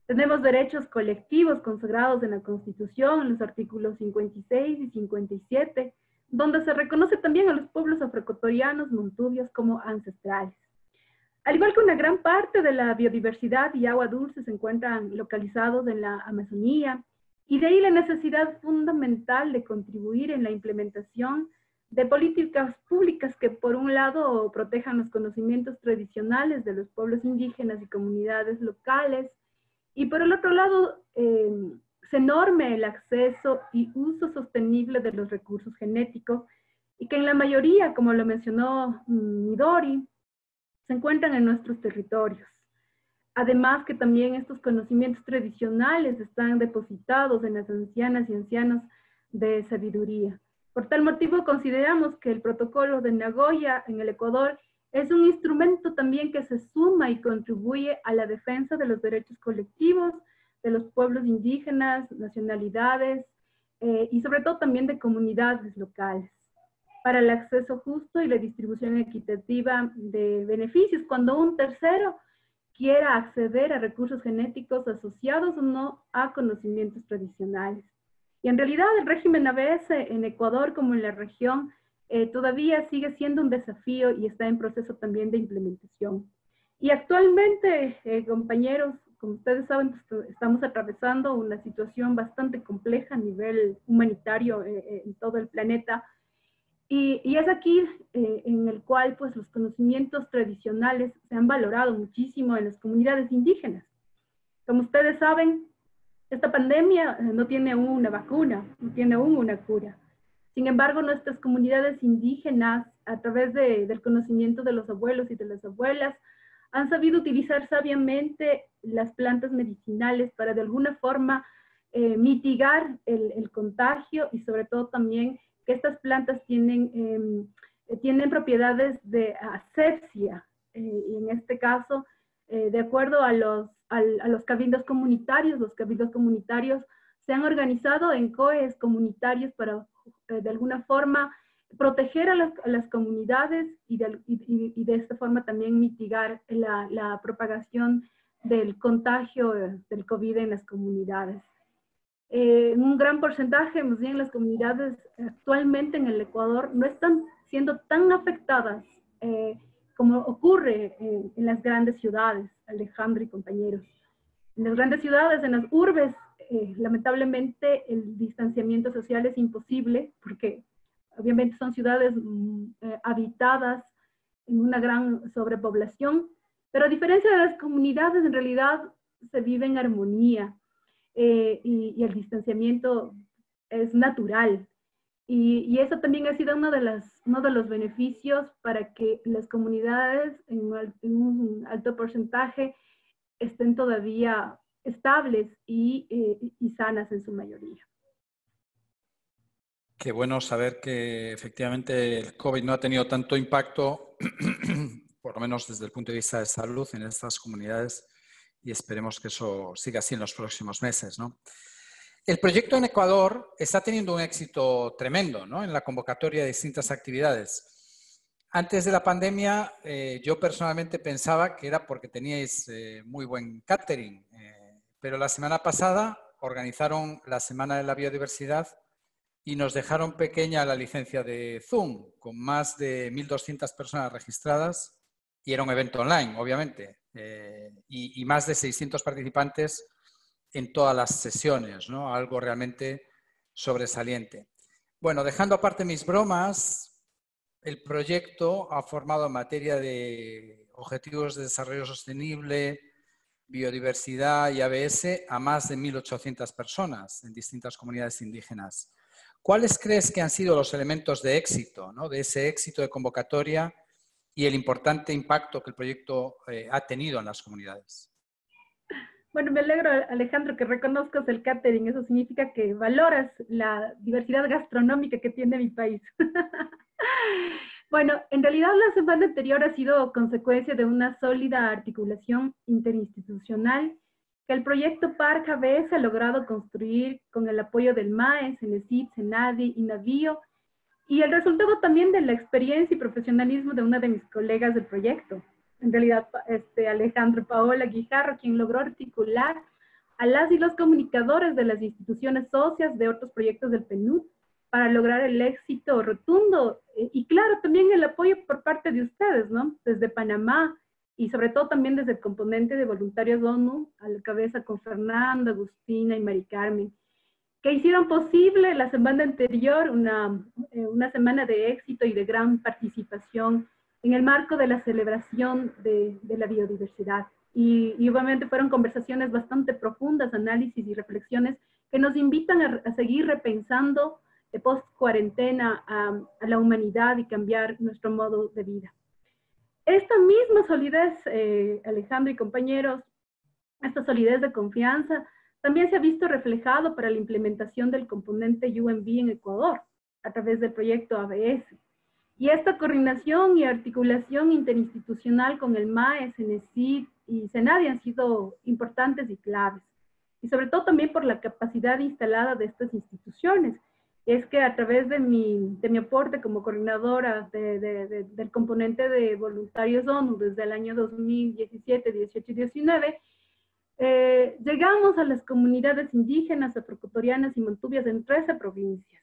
Tenemos derechos colectivos consagrados en la Constitución, en los artículos 56 y 57, donde se reconoce también a los pueblos afroecuatorianos montubios como ancestrales. Al igual que una gran parte de la biodiversidad y agua dulce se encuentran localizados en la Amazonía, y de ahí la necesidad fundamental de contribuir en la implementación de políticas públicas que por un lado protejan los conocimientos tradicionales de los pueblos indígenas y comunidades locales, y por el otro lado eh, se norme el acceso y uso sostenible de los recursos genéticos, y que en la mayoría, como lo mencionó Midori, se encuentran en nuestros territorios. Además que también estos conocimientos tradicionales están depositados en las ancianas y ancianos de sabiduría. Por tal motivo consideramos que el protocolo de Nagoya en el Ecuador es un instrumento también que se suma y contribuye a la defensa de los derechos colectivos de los pueblos indígenas, nacionalidades eh, y sobre todo también de comunidades locales para el acceso justo y la distribución equitativa de beneficios cuando un tercero quiera acceder a recursos genéticos asociados o no a conocimientos tradicionales. Y en realidad el régimen ABS en Ecuador como en la región eh, todavía sigue siendo un desafío y está en proceso también de implementación. Y actualmente, eh, compañeros, como ustedes saben, estamos atravesando una situación bastante compleja a nivel humanitario eh, en todo el planeta y, es aquí eh, en el cual pues, los conocimientos tradicionales se han valorado muchísimo en las comunidades indígenas. Como ustedes saben, esta pandemia eh, no tiene una vacuna, no tiene una cura. Sin embargo, nuestras comunidades indígenas, a través de, del conocimiento de los abuelos y de las abuelas, han sabido utilizar sabiamente las plantas medicinales para de alguna forma eh, mitigar el, contagio y sobre todo también que estas plantas tienen, em, tienen propiedades de asepsia. Eh, y en este caso, eh, de acuerdo a los, a, los cabildos comunitarios, los cabildos comunitarios se han organizado en COEs comunitarios para, eh, de alguna forma, proteger a las, comunidades y de, de, esta forma también mitigar la, la propagación del contagio del COVID en las comunidades. Eh, un gran porcentaje, más bien las comunidades actualmente en el Ecuador no están siendo tan afectadas eh, como ocurre en, las grandes ciudades, Alejandro y compañeros. En las grandes ciudades, en las urbes, eh, lamentablemente el distanciamiento social es imposible porque obviamente son ciudades mm, habitadas en una gran sobrepoblación, pero a diferencia de las comunidades, en realidad se vive en armonía eh, y, el distanciamiento es natural. Y, eso también ha sido uno de, las, uno de los beneficios para que las comunidades en, un alto porcentaje estén todavía estables y, eh, y sanas en su mayoría. Qué bueno saber que efectivamente el COVID no ha tenido tanto impacto, [CLEARS THROAT] por lo menos desde el punto de vista de salud, en estas comunidades y esperemos que eso siga así en los próximos meses. ¿no? El proyecto en Ecuador está teniendo un éxito tremendo ¿no? en la convocatoria de distintas actividades. Antes de la pandemia, eh, yo personalmente pensaba que era porque teníais eh, muy buen catering, eh, pero la semana pasada organizaron la Semana de la Biodiversidad y nos dejaron pequeña la licencia de Zoom, con más de 1.200 personas registradas, y era un evento online, obviamente, y, y, más de 600 participantes en todas las sesiones, ¿no? algo realmente sobresaliente. Bueno, dejando aparte mis bromas, el proyecto ha formado en materia de objetivos de desarrollo sostenible, biodiversidad y ABS a más de 1.800 personas en distintas comunidades indígenas. ¿Cuáles crees que han sido los elementos de éxito, ¿no? de ese éxito de convocatoria y el importante impacto que el proyecto eh, ha tenido en las comunidades? Bueno, me alegro, Alejandro, que reconozcas el catering. Eso significa que valoras la diversidad gastronómica que tiene mi país. [LAUGHS] Bueno, en realidad la semana anterior ha sido consecuencia de una sólida articulación interinstitucional que el proyecto PARC ABS ha logrado construir con el apoyo del MAE, CENESID, CENADI y NAVIO, y el resultado también de la experiencia y profesionalismo de una de mis colegas del proyecto, en realidad este, Alejandro Paola Guijarro, quien logró articular a las y los comunicadores de las instituciones socias de otros proyectos del PNUD para lograr el éxito rotundo eh, y claro, también el apoyo por parte de ustedes, ¿no? Desde Panamá y sobre todo también desde el componente de voluntarios ONU, a la cabeza con Fernanda, Agustina y Mari Carmen, que hicieron posible la semana anterior una, eh, una semana de éxito y de gran participación en el marco de la celebración de, la biodiversidad. Y, y, obviamente fueron conversaciones bastante profundas, análisis y reflexiones que nos invitan a, seguir repensando de post cuarentena a, a, la humanidad y cambiar nuestro modo de vida. Esta misma solidez, eh, Alejandro y compañeros, esta solidez de confianza también se ha visto reflejado para la implementación del componente UNB en Ecuador a través del proyecto ABS. Y esta coordinación y articulación interinstitucional con el MAE, CENESID y CENADI han sido importantes y claves. Y sobre todo también por la capacidad instalada de estas instituciones, es que a través de mi, de mi aporte como coordinadora de, de, del componente de voluntarios ONU desde el año 2017, 18 y 19, eh, llegamos a las comunidades indígenas, afroecuatorianas y montubias en 13 provincias.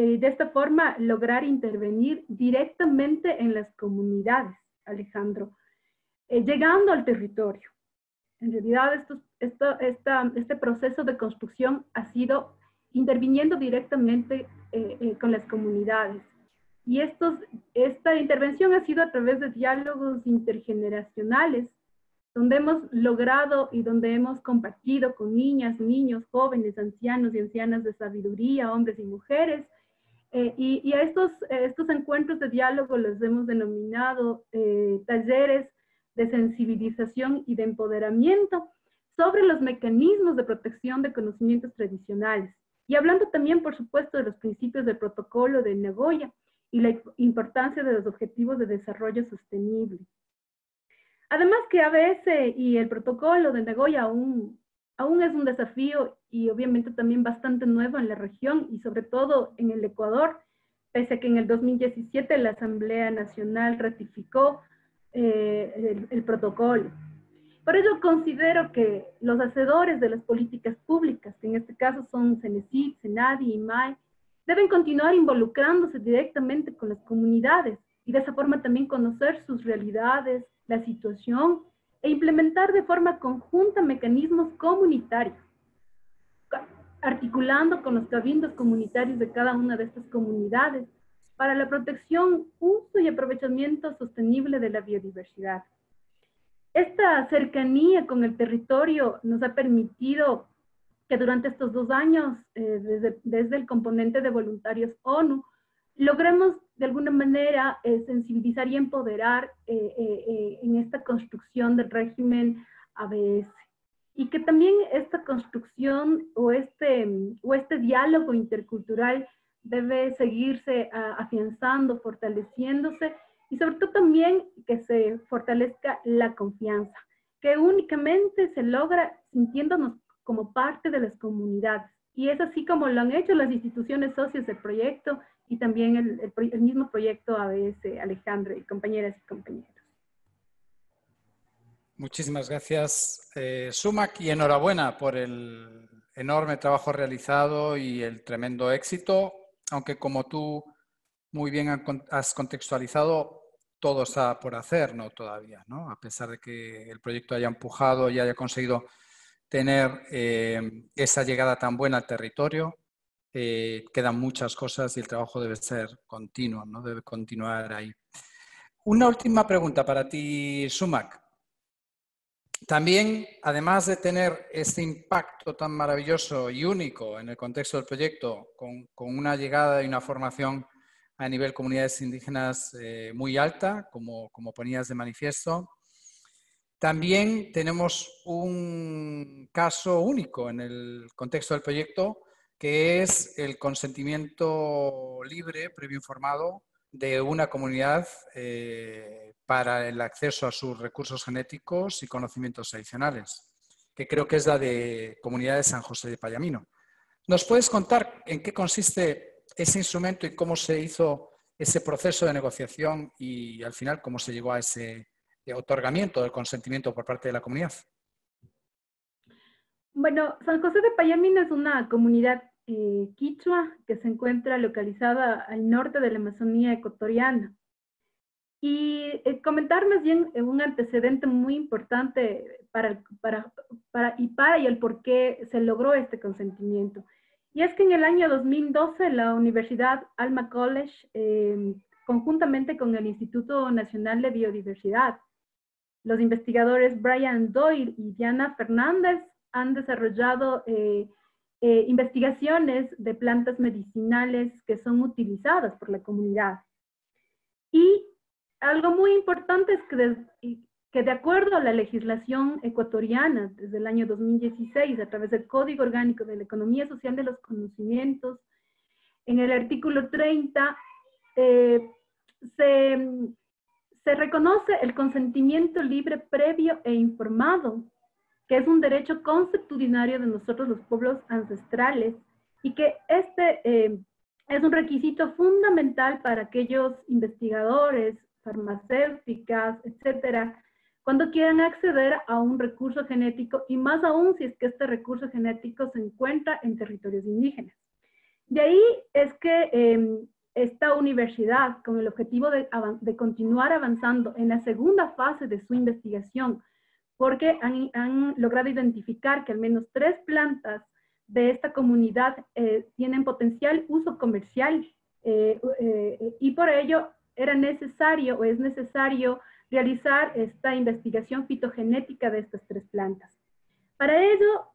Eh, de esta forma, lograr intervenir directamente en las comunidades, Alejandro, eh, llegando al territorio. En realidad, esto, esto, este proceso de construcción ha sido interviniendo directamente eh, con las comunidades. Y esta intervención ha sido a través de diálogos intergeneracionales, donde hemos logrado y donde hemos compartido con niñas, niños, jóvenes, ancianos y ancianas de sabiduría, hombres y mujeres. Eh, y, y, a estos, estos encuentros de diálogo los hemos denominado talleres de sensibilización y de empoderamiento sobre los mecanismos de protección de conocimientos tradicionales. Y hablando también, por supuesto, de los principios del protocolo de Nagoya y la importancia de los objetivos de desarrollo sostenible. Además que ABS y el protocolo de Nagoya aún, es un desafío y obviamente también bastante nuevo en la región y sobre todo en el Ecuador, pese a que en el 2017 la Asamblea Nacional ratificó eh, el, protocolo. Por ello considero que los hacedores de las políticas públicas, que en este caso son CENESID, CENADI y MAE, deben continuar involucrándose directamente con las comunidades y de esa forma también conocer sus realidades, la situación e implementar de forma conjunta mecanismos comunitarios, articulando con los cabildos comunitarios de cada una de estas comunidades para la protección, uso y aprovechamiento sostenible de la biodiversidad. Esta cercanía con el territorio nos ha permitido que durante estos dos años, eh, desde, desde, el componente de voluntarios ONU, logremos de alguna manera eh, sensibilizar y empoderar eh, en esta construcción del régimen ABS. Y que también esta construcción o este, o este diálogo intercultural debe seguirse afianzando, fortaleciéndose y sobre todo también que se fortalezca la confianza, que únicamente se logra sintiéndonos como parte de las comunidades y es así como lo han hecho las instituciones socias del proyecto y también el, el, mismo proyecto ABS, Alejandro y compañeras y compañeros. Muchísimas gracias, eh, Sumac, y enhorabuena por el enorme trabajo realizado y el tremendo éxito, aunque como tú muy bien has contextualizado, todo está por hacer, ¿no? Todavía, ¿no? A pesar de que el proyecto haya empujado y haya conseguido tener eh, esa llegada tan buena al territorio, eh, quedan muchas cosas y el trabajo debe ser continuo, ¿no? Debe continuar ahí. Una última pregunta para ti, Sumac. También, además de tener este impacto tan maravilloso y único en el contexto del proyecto, con, una llegada y una formación a nivel comunidades indígenas eh, muy alta, como, como ponías de manifiesto, también tenemos un caso único en el contexto del proyecto, que es el consentimiento libre, previo informado, de una comunidad eh, para el acceso a sus recursos genéticos y conocimientos adicionales, que creo que es la de Comunidad de San José de Payamino. ¿Nos puedes contar en qué consiste ese instrumento y cómo se hizo ese proceso de negociación y al final cómo se llegó a ese otorgamiento del consentimiento por parte de la comunidad? Bueno, San José de Payamino es una comunidad eh, quichua que se encuentra localizada al norte de la Amazonía ecuatoriana. Y eh, comentar más bien un antecedente muy importante para, para, para, y el por qué se logró este consentimiento. Y es que en el año 2012 la Universidad Alma College, eh, conjuntamente con el Instituto Nacional de Biodiversidad, los investigadores Brian Doyle y Diana Fernández han desarrollado eh, eh, investigaciones de plantas medicinales que son utilizadas por la comunidad. Y algo muy importante es que de, acuerdo a la legislación ecuatoriana desde el año 2016, a través del Código Orgánico de la Economía Social de los Conocimientos, en el artículo 30, eh, se reconoce el consentimiento libre previo e informado, que es un derecho constitucionario de nosotros los pueblos ancestrales y que este eh, es un requisito fundamental para aquellos investigadores, farmacéuticas, etcétera, cuando quieran acceder a un recurso genético y más aún si es que este recurso genético se encuentra en territorios indígenas. De ahí es que em, esta universidad con el objetivo de, continuar avanzando en la segunda fase de su investigación, porque han, logrado identificar que al menos tres plantas de esta comunidad eh, tienen potencial uso comercial eh, eh, y por ello era necesario o es necesario realizar esta investigación fitogenética de estas tres plantas. Para ello,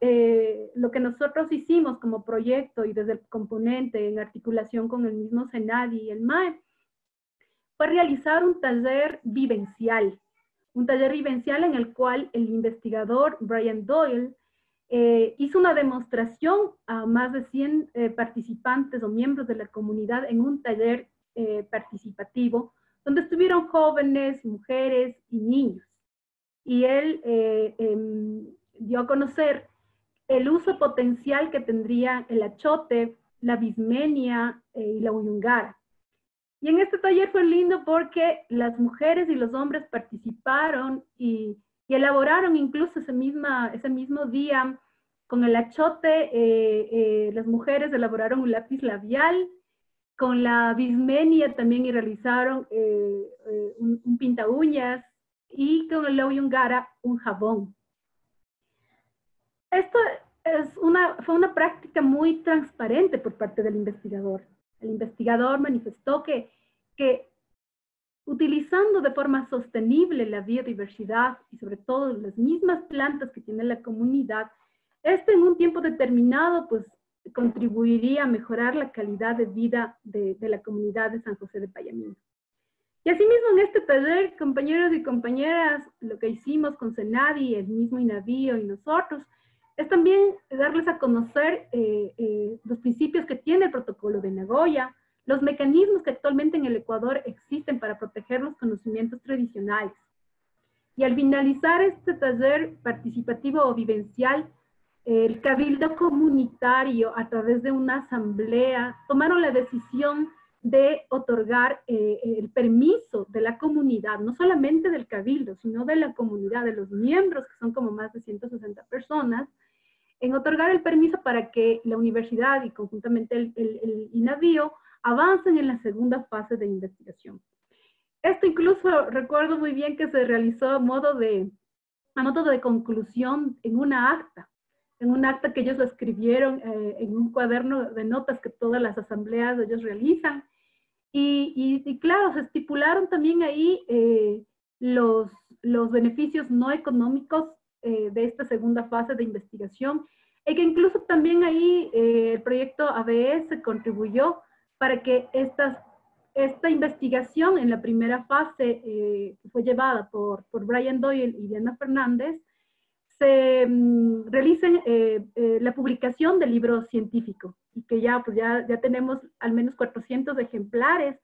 lo que nosotros hicimos como proyecto y desde el componente en articulación con el mismo SENADI y el MAE, fue realizar un taller vivencial, un taller vivencial en el cual el investigador Brian Doyle eh, hizo una demostración a más de 100 eh, participantes o miembros de la comunidad en un taller participativo, donde estuvieron jóvenes, mujeres y niños. Y él em, dio a conocer el uso potencial que tendría el achote, la bismenia eh, y la uyungara. Y en este taller fue lindo porque las mujeres y los hombres participaron y, elaboraron incluso ese, misma, ese mismo día con el achote, eh, eh, las mujeres elaboraron un lápiz labial, con la bismenia también y realizaron un, un pinta uñas y con el uyungara un jabón. Esto es una, fue una práctica muy transparente por parte del investigador. El investigador manifestó que, que utilizando de forma sostenible la biodiversidad y sobre todo las mismas plantas que tiene la comunidad, esto en un tiempo determinado pues contribuiría a mejorar la calidad de vida de, la comunidad de San José de Payamino. Y asimismo en este taller, compañeros y compañeras, lo que hicimos con Senadi, el mismo INAVIO y nosotros, es también darles a conocer eh, eh, los principios que tiene el protocolo de Nagoya, los mecanismos que actualmente en el Ecuador existen para proteger los conocimientos tradicionales. Y al finalizar este taller participativo o vivencial, el cabildo comunitario a través de una asamblea tomaron la decisión de otorgar eh, el permiso de la comunidad, no solamente del cabildo, sino de la comunidad, de los miembros, que son como más de 160 personas, en otorgar el permiso para que la universidad y conjuntamente el, el, INAVIO avancen en la segunda fase de investigación. Esto incluso recuerdo muy bien que se realizó a modo de, a de conclusión en una acta, en un acta que ellos escribieron eh, en un cuaderno de notas que todas las asambleas ellos realizan. Y, y, claro, se estipularon también ahí eh, los, los beneficios no económicos eh, de esta segunda fase de investigación y que incluso también ahí el proyecto ABS contribuyó para que estas, esta investigación en la primera fase que fue llevada por, por Brian Doyle y Diana Fernández se eh, eh, la publicación del libro científico y que ya, pues ya, ya tenemos al menos 400 ejemplares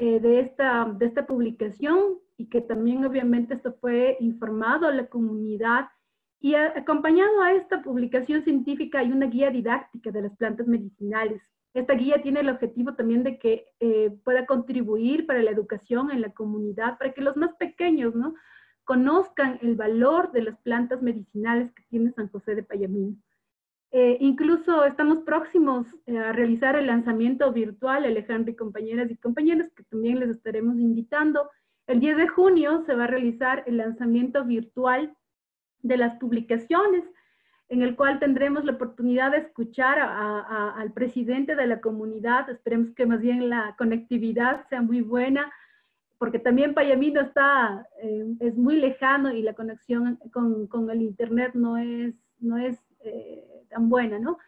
eh, de, esta, de esta publicación y que también obviamente esto fue informado a la comunidad y acompañado a esta publicación científica hay una guía didáctica de las plantas medicinales. Esta guía tiene el objetivo también de que pueda contribuir para la educación en la comunidad, para que los más pequeños, ¿no? conozcan el valor de las plantas medicinales que tiene San José de Payamino. Eh, incluso estamos próximos eh, a realizar el lanzamiento virtual, Alejandro y compañeras y compañeros, que también les estaremos invitando. El 10 de junio se va a realizar el lanzamiento virtual de las publicaciones, en el cual tendremos la oportunidad de escuchar al presidente de la comunidad. Esperemos que más bien la conectividad sea muy buena, porque también Payamino está, eh, es muy lejano y la conexión con, con el Internet no es, no es eh, tan buena, ¿no?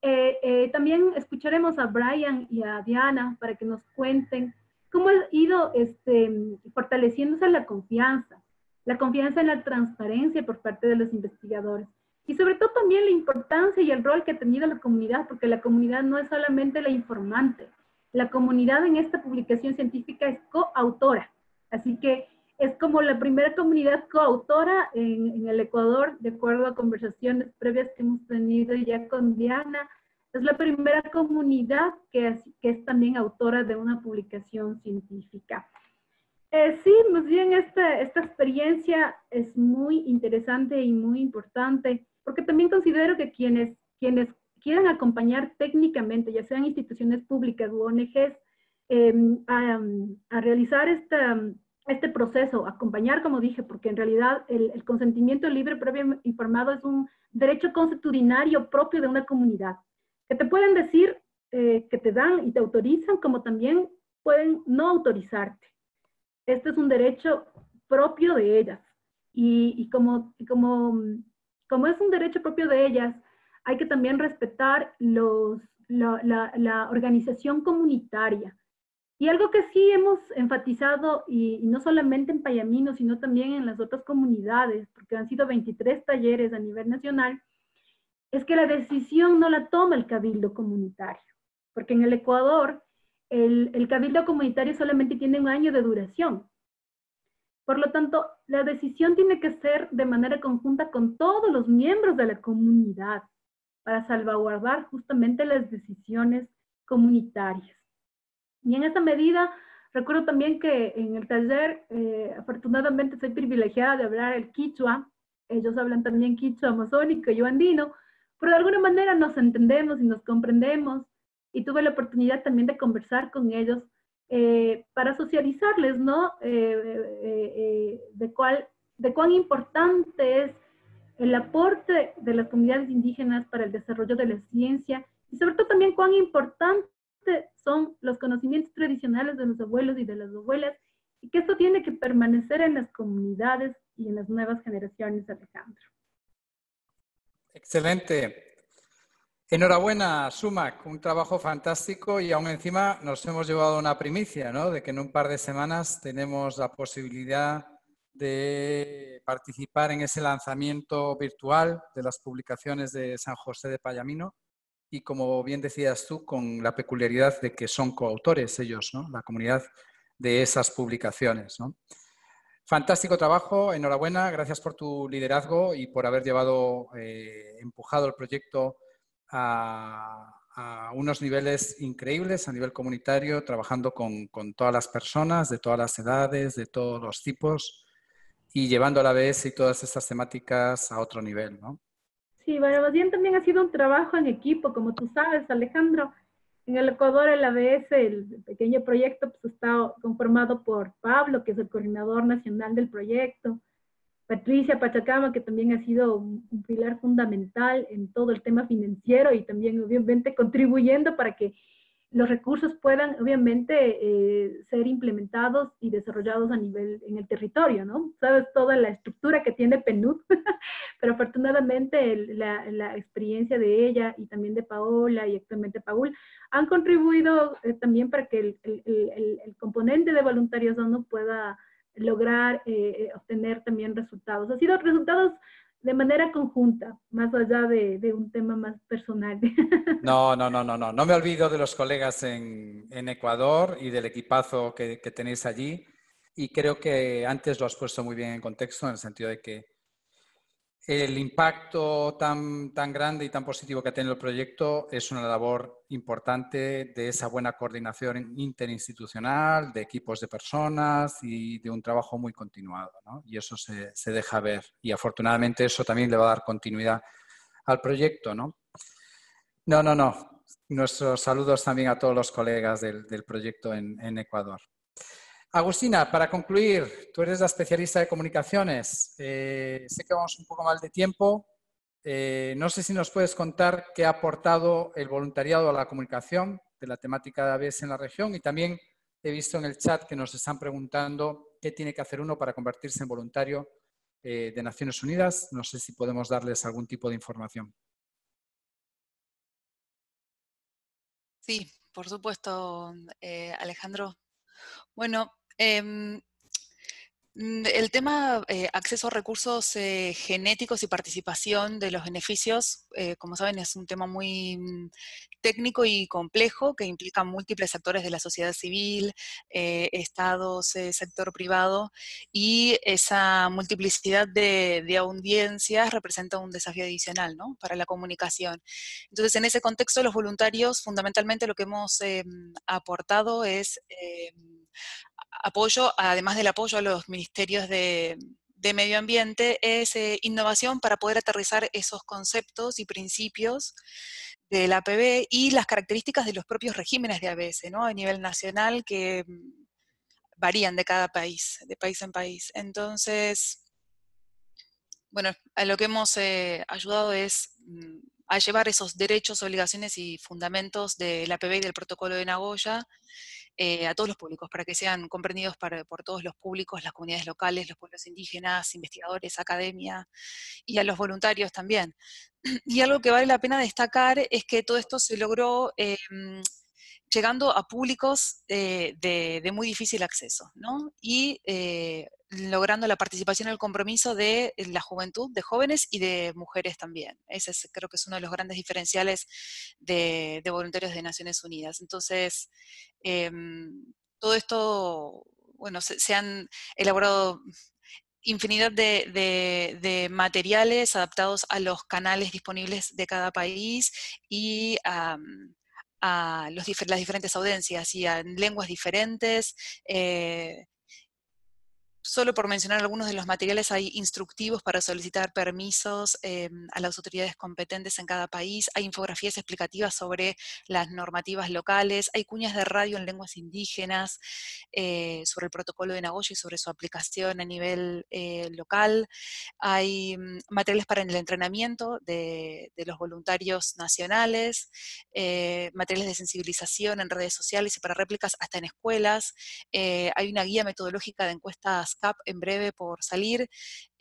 Eh, también escucharemos a Brian y a Diana para que nos cuenten cómo ha ido este, fortaleciéndose la confianza, la confianza en la transparencia por parte de los investigadores. Y sobre todo también la importancia y el rol que ha tenido la comunidad, porque la comunidad no es solamente la informante, la comunidad en esta publicación científica es coautora, así que es como la primera comunidad coautora en, el Ecuador, de acuerdo a conversaciones previas que hemos tenido ya con Diana. Es la primera comunidad que es, que es también autora de una publicación científica. Eh, sí, más bien esta, esta experiencia es muy interesante y muy importante, porque también considero que quienes, quienes quieran acompañar técnicamente, ya sean instituciones públicas u ONGs, em, a, realizar este proceso, acompañar, como dije, porque en realidad el, consentimiento libre, previo informado es un derecho constitucionario propio de una comunidad, que te pueden decir eh, que te dan y te autorizan, como también pueden no autorizarte. Este es un derecho propio de ellas. Y, como, como, como es un derecho propio de ellas, hay que también respetar los, la, organización comunitaria. Y algo que sí hemos enfatizado, y, no solamente en Payamino, sino también en las otras comunidades, porque han sido 23 talleres a nivel nacional, es que la decisión no la toma el cabildo comunitario, porque en el Ecuador el, el cabildo comunitario solamente tiene un año de duración. Por lo tanto, la decisión tiene que ser de manera conjunta con todos los miembros de la comunidad para salvaguardar justamente las decisiones comunitarias. Y en esa medida, recuerdo también que en el taller, eh, afortunadamente soy privilegiada de hablar el quichua, ellos hablan también quichua amazónico y andino, pero de alguna manera nos entendemos y nos comprendemos, y tuve la oportunidad también de conversar con ellos eh, para socializarles, ¿no? Eh, de, cuál, de cuán importante es el aporte de las comunidades indígenas para el desarrollo de la ciencia y sobre todo también cuán importante son los conocimientos tradicionales de los abuelos y de las abuelas y que esto tiene que permanecer en las comunidades y en las nuevas generaciones, Alejandro. Excelente. Enhorabuena, Sumac, un trabajo fantástico y aún encima nos hemos llevado una primicia, ¿no? De que en un par de semanas tenemos la posibilidad de participar en ese lanzamiento virtual de las publicaciones de San José de Payamino y como bien decías tú, con la peculiaridad de que son coautores ellos, ¿no? la comunidad de esas publicaciones. Fantástico trabajo, enhorabuena, gracias por tu liderazgo y por haber llevado, eh, empujado el proyecto a, unos niveles increíbles a nivel comunitario, trabajando con, con, todas las personas de todas las edades, de todos los tipos y llevando a la ABS y todas estas temáticas a otro nivel, ¿no? Sí, bueno, más bien también ha sido un trabajo en equipo, como tú sabes, Alejandro. En el Ecuador, el ABS, el pequeño proyecto, pues está conformado por Pablo, que es el coordinador nacional del proyecto, Patricia Pachacama, que también ha sido un, pilar fundamental en todo el tema financiero y también obviamente contribuyendo para que los recursos puedan obviamente eh, ser implementados y desarrollados a nivel en el territorio, ¿no? Sabes toda la estructura que tiene PNUD, [LAUGHS] pero afortunadamente la, experiencia de ella y también de Paola y actualmente Paul han contribuido eh, también para que el, componente de voluntarios no pueda lograr eh, obtener también resultados. Ha sido resultados de manera conjunta, más allá de, de, un tema más personal. [LAUGHS] No, no, no, no, no. No me olvido de los colegas en, en Ecuador y del equipazo que, que, tenéis allí. Y creo que antes lo has puesto muy bien en contexto, en el sentido de que el impacto tan, tan grande y tan positivo que ha tenido el proyecto es una labor importante de esa buena coordinación interinstitucional, de equipos de personas y de un trabajo muy continuado. ¿no? Y eso se, se, deja ver. Y afortunadamente eso también le va a dar continuidad al proyecto. No, no, no. no. Nuestros saludos también a todos los colegas del, del proyecto en, en Ecuador. Agustina, para concluir, tú eres la especialista de comunicaciones. Eh, sé que vamos un poco mal de tiempo. Eh, no sé si nos puedes contar qué ha aportado el voluntariado a la comunicación de la temática de ABS en la región y también he visto en el chat que nos están preguntando qué tiene que hacer uno para convertirse en voluntario eh, de Naciones Unidas. No sé si podemos darles algún tipo de información. Sí, por supuesto, Alejandro. Bueno, Em, mm, el tema eh, acceso a recursos eh, genéticos y participación de los beneficios, eh, como saben, es un tema muy mm, técnico y complejo que implica múltiples actores de la sociedad civil, estados, sector privado, y esa multiplicidad de, de, audiencias representa un desafío adicional ¿no? para la comunicación. Entonces, en ese contexto, los voluntarios, fundamentalmente lo que hemos em, aportado es em, apoyo, además del apoyo a los ministerios de, medio ambiente, es eh, innovación para poder aterrizar esos conceptos y principios del APB y las características de los propios regímenes de ABS, ¿no? A nivel nacional que mm, varían de cada país, de país en país. Entonces, bueno, a lo que hemos eh, ayudado es mm, a llevar esos derechos, obligaciones y fundamentos del APB y del protocolo de Nagoya eh, a todos los públicos, para que sean comprendidos por todos los públicos, las comunidades locales, los pueblos indígenas, investigadores, academia y a los voluntarios también. [CLEARS THROAT] Y algo que vale la pena destacar es que todo esto se logró em, llegando a públicos eh, de, muy difícil acceso, ¿no? Y eh, logrando la participación y el compromiso de la juventud, de jóvenes y de mujeres también. Ese creo que es uno de los grandes diferenciales de, voluntarios de Naciones Unidas. Entonces, em, todo esto, bueno, se, han elaborado infinidad de, materiales adaptados a los canales disponibles de cada país y a los, las diferentes audiencias y a lenguas diferentes. Eh, Solo por mencionar algunos de los materiales, hay instructivos para solicitar permisos em, a las autoridades competentes en cada país, hay infografías explicativas sobre las normativas locales, hay cuñas de radio en lenguas indígenas, eh, sobre el protocolo de Nagoya y sobre su aplicación a nivel eh, local, hay mm, materiales para el entrenamiento de, los voluntarios nacionales, eh, materiales de sensibilización en redes sociales y para réplicas hasta en escuelas, hay una guía metodológica de encuestas en breve por salir.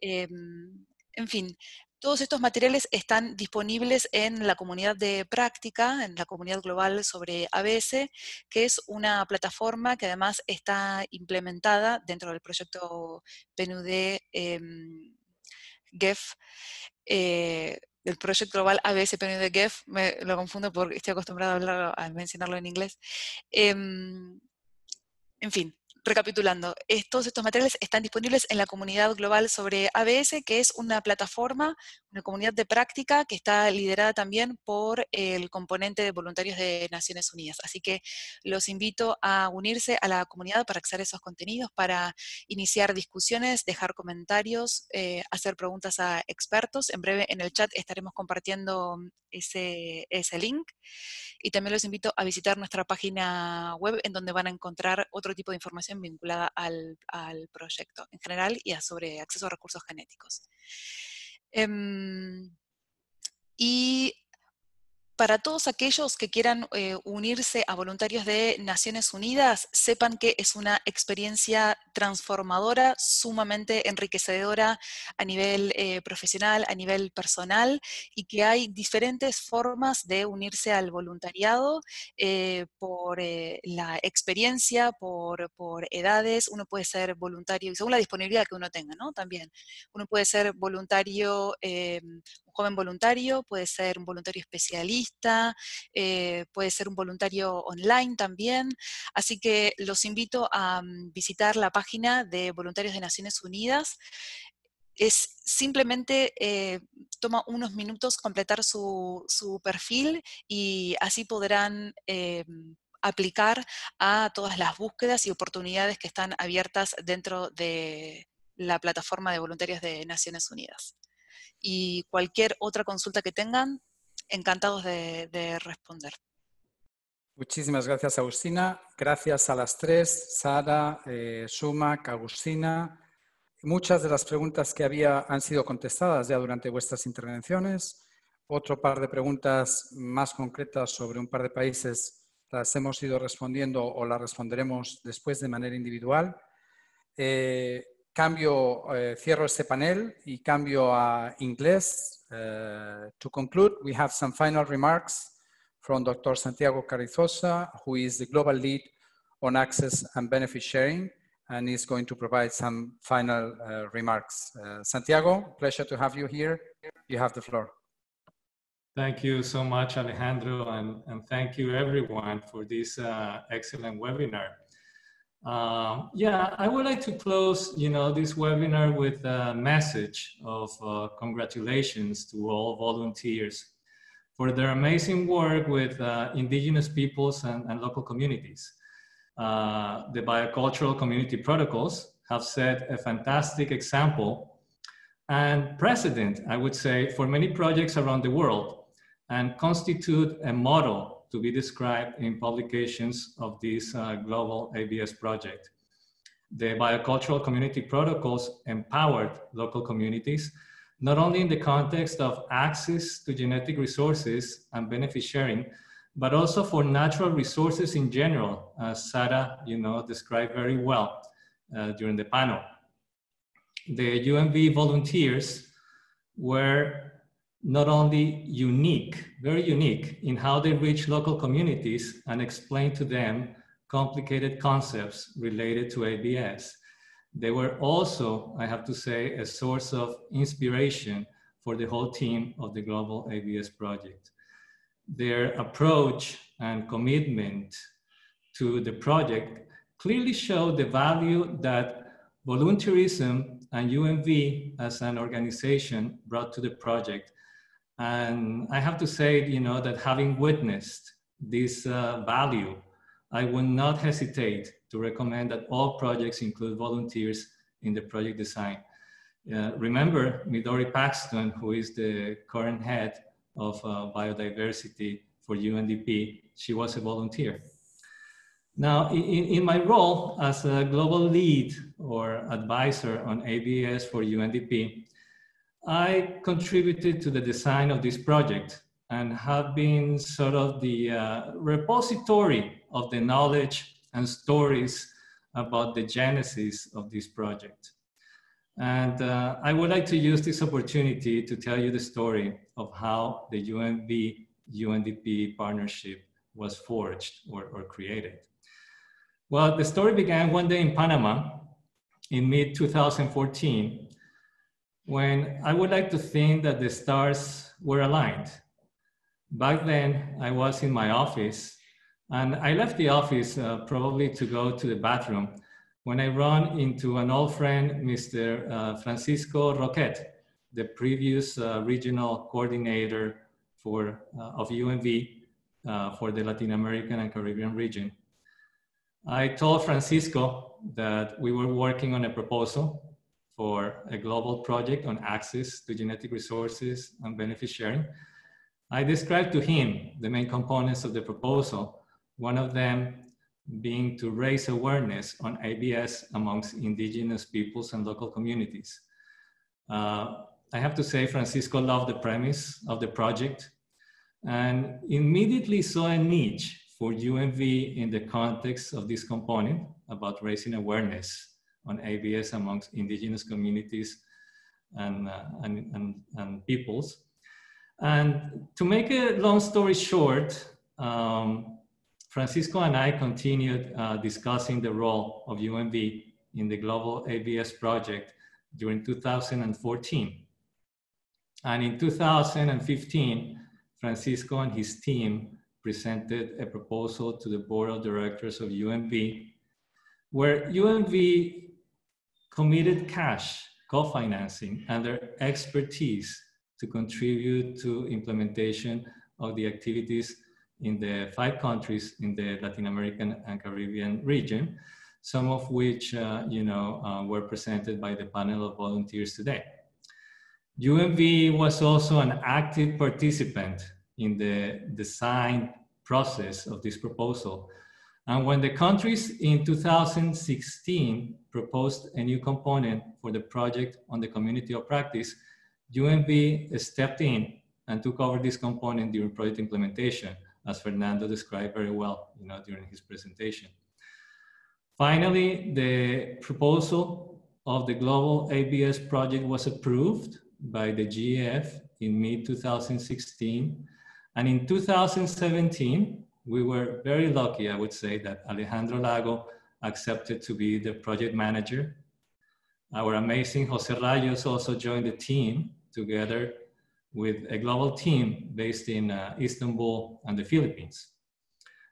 Em, en fin, todos estos materiales están disponibles en la comunidad de práctica, en la comunidad global sobre ABS, que es una plataforma que además está implementada dentro del proyecto PNUD em, GEF. Eh, el proyecto global ABS PNUD GEF, me lo confundo porque estoy acostumbrado a, hablar, a mencionarlo en inglés. Em, en fin, recapitulando, todos estos materiales están disponibles en la comunidad global sobre ABS, que es una plataforma, una comunidad de práctica que está liderada también por el componente de voluntarios de Naciones Unidas. Así que los invito a unirse a la comunidad para acceder a esos contenidos, para iniciar discusiones, dejar comentarios, eh, hacer preguntas a expertos. En breve en el chat estaremos compartiendo ese, ese link. Y también los invito a visitar nuestra página web en donde van a encontrar otro tipo de información vinculada al, proyecto en general y a sobre acceso a recursos genéticos. Eh, y para todos aquellos que quieran eh, unirse a voluntarios de Naciones Unidas, sepan que es una experiencia transformadora, sumamente enriquecedora a nivel eh, profesional, a nivel personal, y que hay diferentes formas de unirse al voluntariado eh, por la experiencia, por, por, edades. Uno puede ser voluntario, según la disponibilidad que uno tenga, ¿no? También. Uno puede ser voluntario joven voluntario, puede ser un voluntario especialista, eh, puede ser un voluntario online también. Así que los invito a mm, visitar la página de Voluntarios de Naciones Unidas. Es simplemente eh, toma unos minutos completar su, perfil y así podrán eh, aplicar a todas las búsquedas y oportunidades que están abiertas dentro de la plataforma de voluntarios de Naciones Unidas y cualquier otra consulta que tengan, encantados de, responder. Muchísimas gracias, Agustina. Gracias a las tres, Sara, eh, Sumac, Agustina. Muchas de las preguntas que había han sido contestadas ya durante vuestras intervenciones. Otro par de preguntas más concretas sobre un par de países las hemos ido respondiendo o las responderemos después de manera individual. Eh, cambio, eh, cierro este panel y cambio a inglés. Uh, to conclude, we have some final remarks from Dr. Santiago Carrizosa, who is the global lead on access and benefit sharing, and is going to provide some final uh, remarks. Uh, Santiago, pleasure to have you here. You have the floor. Thank you so much, Alejandro, and, and thank you everyone for this uh, excellent webinar. Um, yeah, I would like to close, you know, this webinar with a message of uh, congratulations to all volunteers for their amazing work with uh, indigenous peoples and, and local communities. Uh, the biocultural community protocols have set a fantastic example and precedent, I would say, for many projects around the world and constitute a model to be described in publications of this uh, global ABS project. The biocultural community protocols empowered local communities, not only in the context of access to genetic resources and benefit sharing, but also for natural resources in general, as Sarah you know, described very well uh, during the panel. The UNV volunteers were not only unique, very unique in how they reach local communities and explain to them complicated concepts related to ABS. They were also, I have to say, a source of inspiration for the whole team of the Global ABS project. Their approach and commitment to the project clearly show the value that volunteerism and UNV as an organization brought to the project and I have to say, you know, that having witnessed this uh, value, I would not hesitate to recommend that all projects include volunteers in the project design. Uh, remember Midori Paxton, who is the current head of uh, biodiversity for UNDP, she was a volunteer. Now, in, in my role as a global lead or advisor on ABS for UNDP, I contributed to the design of this project and have been sort of the uh, repository of the knowledge and stories about the genesis of this project. And uh, I would like to use this opportunity to tell you the story of how the UNV UNDP partnership was forged or, or created. Well, the story began one day in Panama in mid 2014 when I would like to think that the stars were aligned. Back then, I was in my office and I left the office uh, probably to go to the bathroom when I run into an old friend, Mr. Uh, Francisco Roquet, the previous uh, regional coordinator for, uh, of UNV uh, for the Latin American and Caribbean region. I told Francisco that we were working on a proposal for a global project on access to genetic resources and benefit sharing. I described to him the main components of the proposal, one of them being to raise awareness on ABS amongst indigenous peoples and local communities. Uh, I have to say, Francisco loved the premise of the project and immediately saw a niche for UNV in the context of this component about raising awareness on ABS amongst indigenous communities and, uh, and, and, and, peoples. And to make a long story short, um, Francisco and I continued uh, discussing the role of UNV in the Global ABS project during 2014. And in 2015, Francisco and his team presented a proposal to the board of directors of UNV, where UNV committed cash co-financing and their expertise to contribute to implementation of the activities in the five countries in the Latin American and Caribbean region, some of which uh, you know, uh, were presented by the panel of volunteers today. UNV was also an active participant in the design process of this proposal. And when the countries in 2016 proposed a new component for the project on the community of practice, UNV stepped in and took over this component during project implementation, as Fernando described very well you know, during his presentation. Finally, the proposal of the global ABS project was approved by the GEF in mid 2016. And in 2017, we were very lucky, I would say, that Alejandro Lago accepted to be the project manager. Our amazing Jose Rayos also joined the team together with a global team based in uh, Istanbul and the Philippines.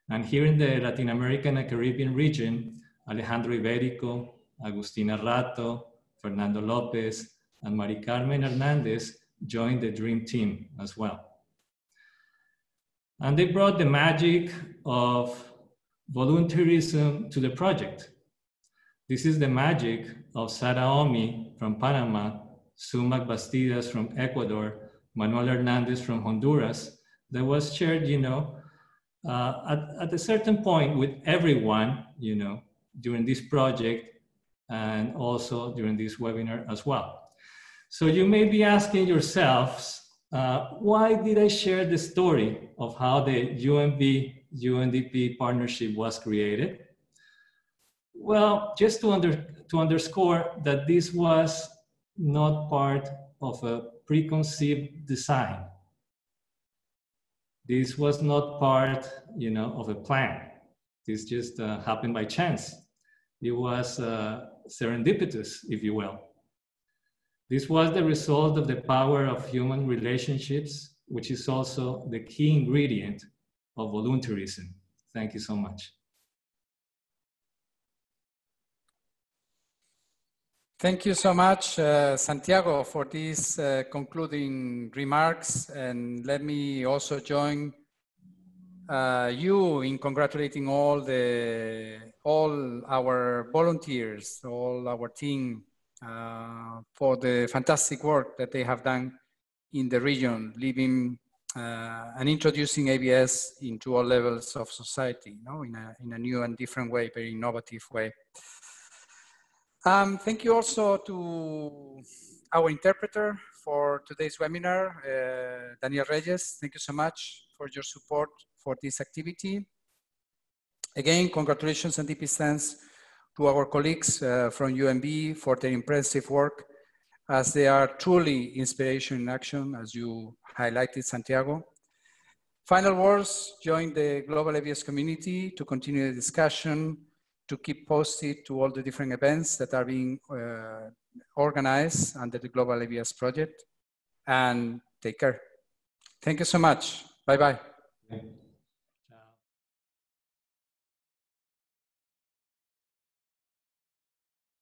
And here in the Latin American and Caribbean region, Alejandro Iberico, Agustina Rato, Fernando Lopez, and Mari Carmen Hernandez joined the dream team as well. And they brought the magic of volunteerism to the project. This is the magic of Sara Omi from Panama, Sumac Bastidas from Ecuador, Manuel Hernandez from Honduras, that was shared, you know, uh, at, at a certain point with everyone, you know, during this project and also during this webinar as well. So you may be asking yourselves, uh, why did I share the story of how the UNV UNDP partnership was created? Well, just to, under, to underscore that this was not part of a preconceived design. This was not part, you know, of a plan. This just uh, happened by chance. It was uh, serendipitous, if you will. This was the result of the power of human relationships, which is also the key ingredient of voluntarism. Thank you so much. Thank you so much, uh, Santiago, for these uh, concluding remarks. And let me also join uh, you in congratulating all the all our volunteers, all our team uh, for the fantastic work that they have done in the region, living uh, and introducing ABS into all levels of society, you know, in a, in a new and different way, very innovative way. Um, thank you also to our interpreter for today's webinar, uh, Daniel Reyes. Thank you so much for your support for this activity. Again, congratulations and deepest thanks to our colleagues uh, from UNV for their impressive work as they are truly inspiration in action, as you highlighted, Santiago. Final words, join the global ABS community to continue the discussion, to keep posted to all the different events that are being uh, organized under the Global ABS project, and take care. Thank you so much. Bye-bye.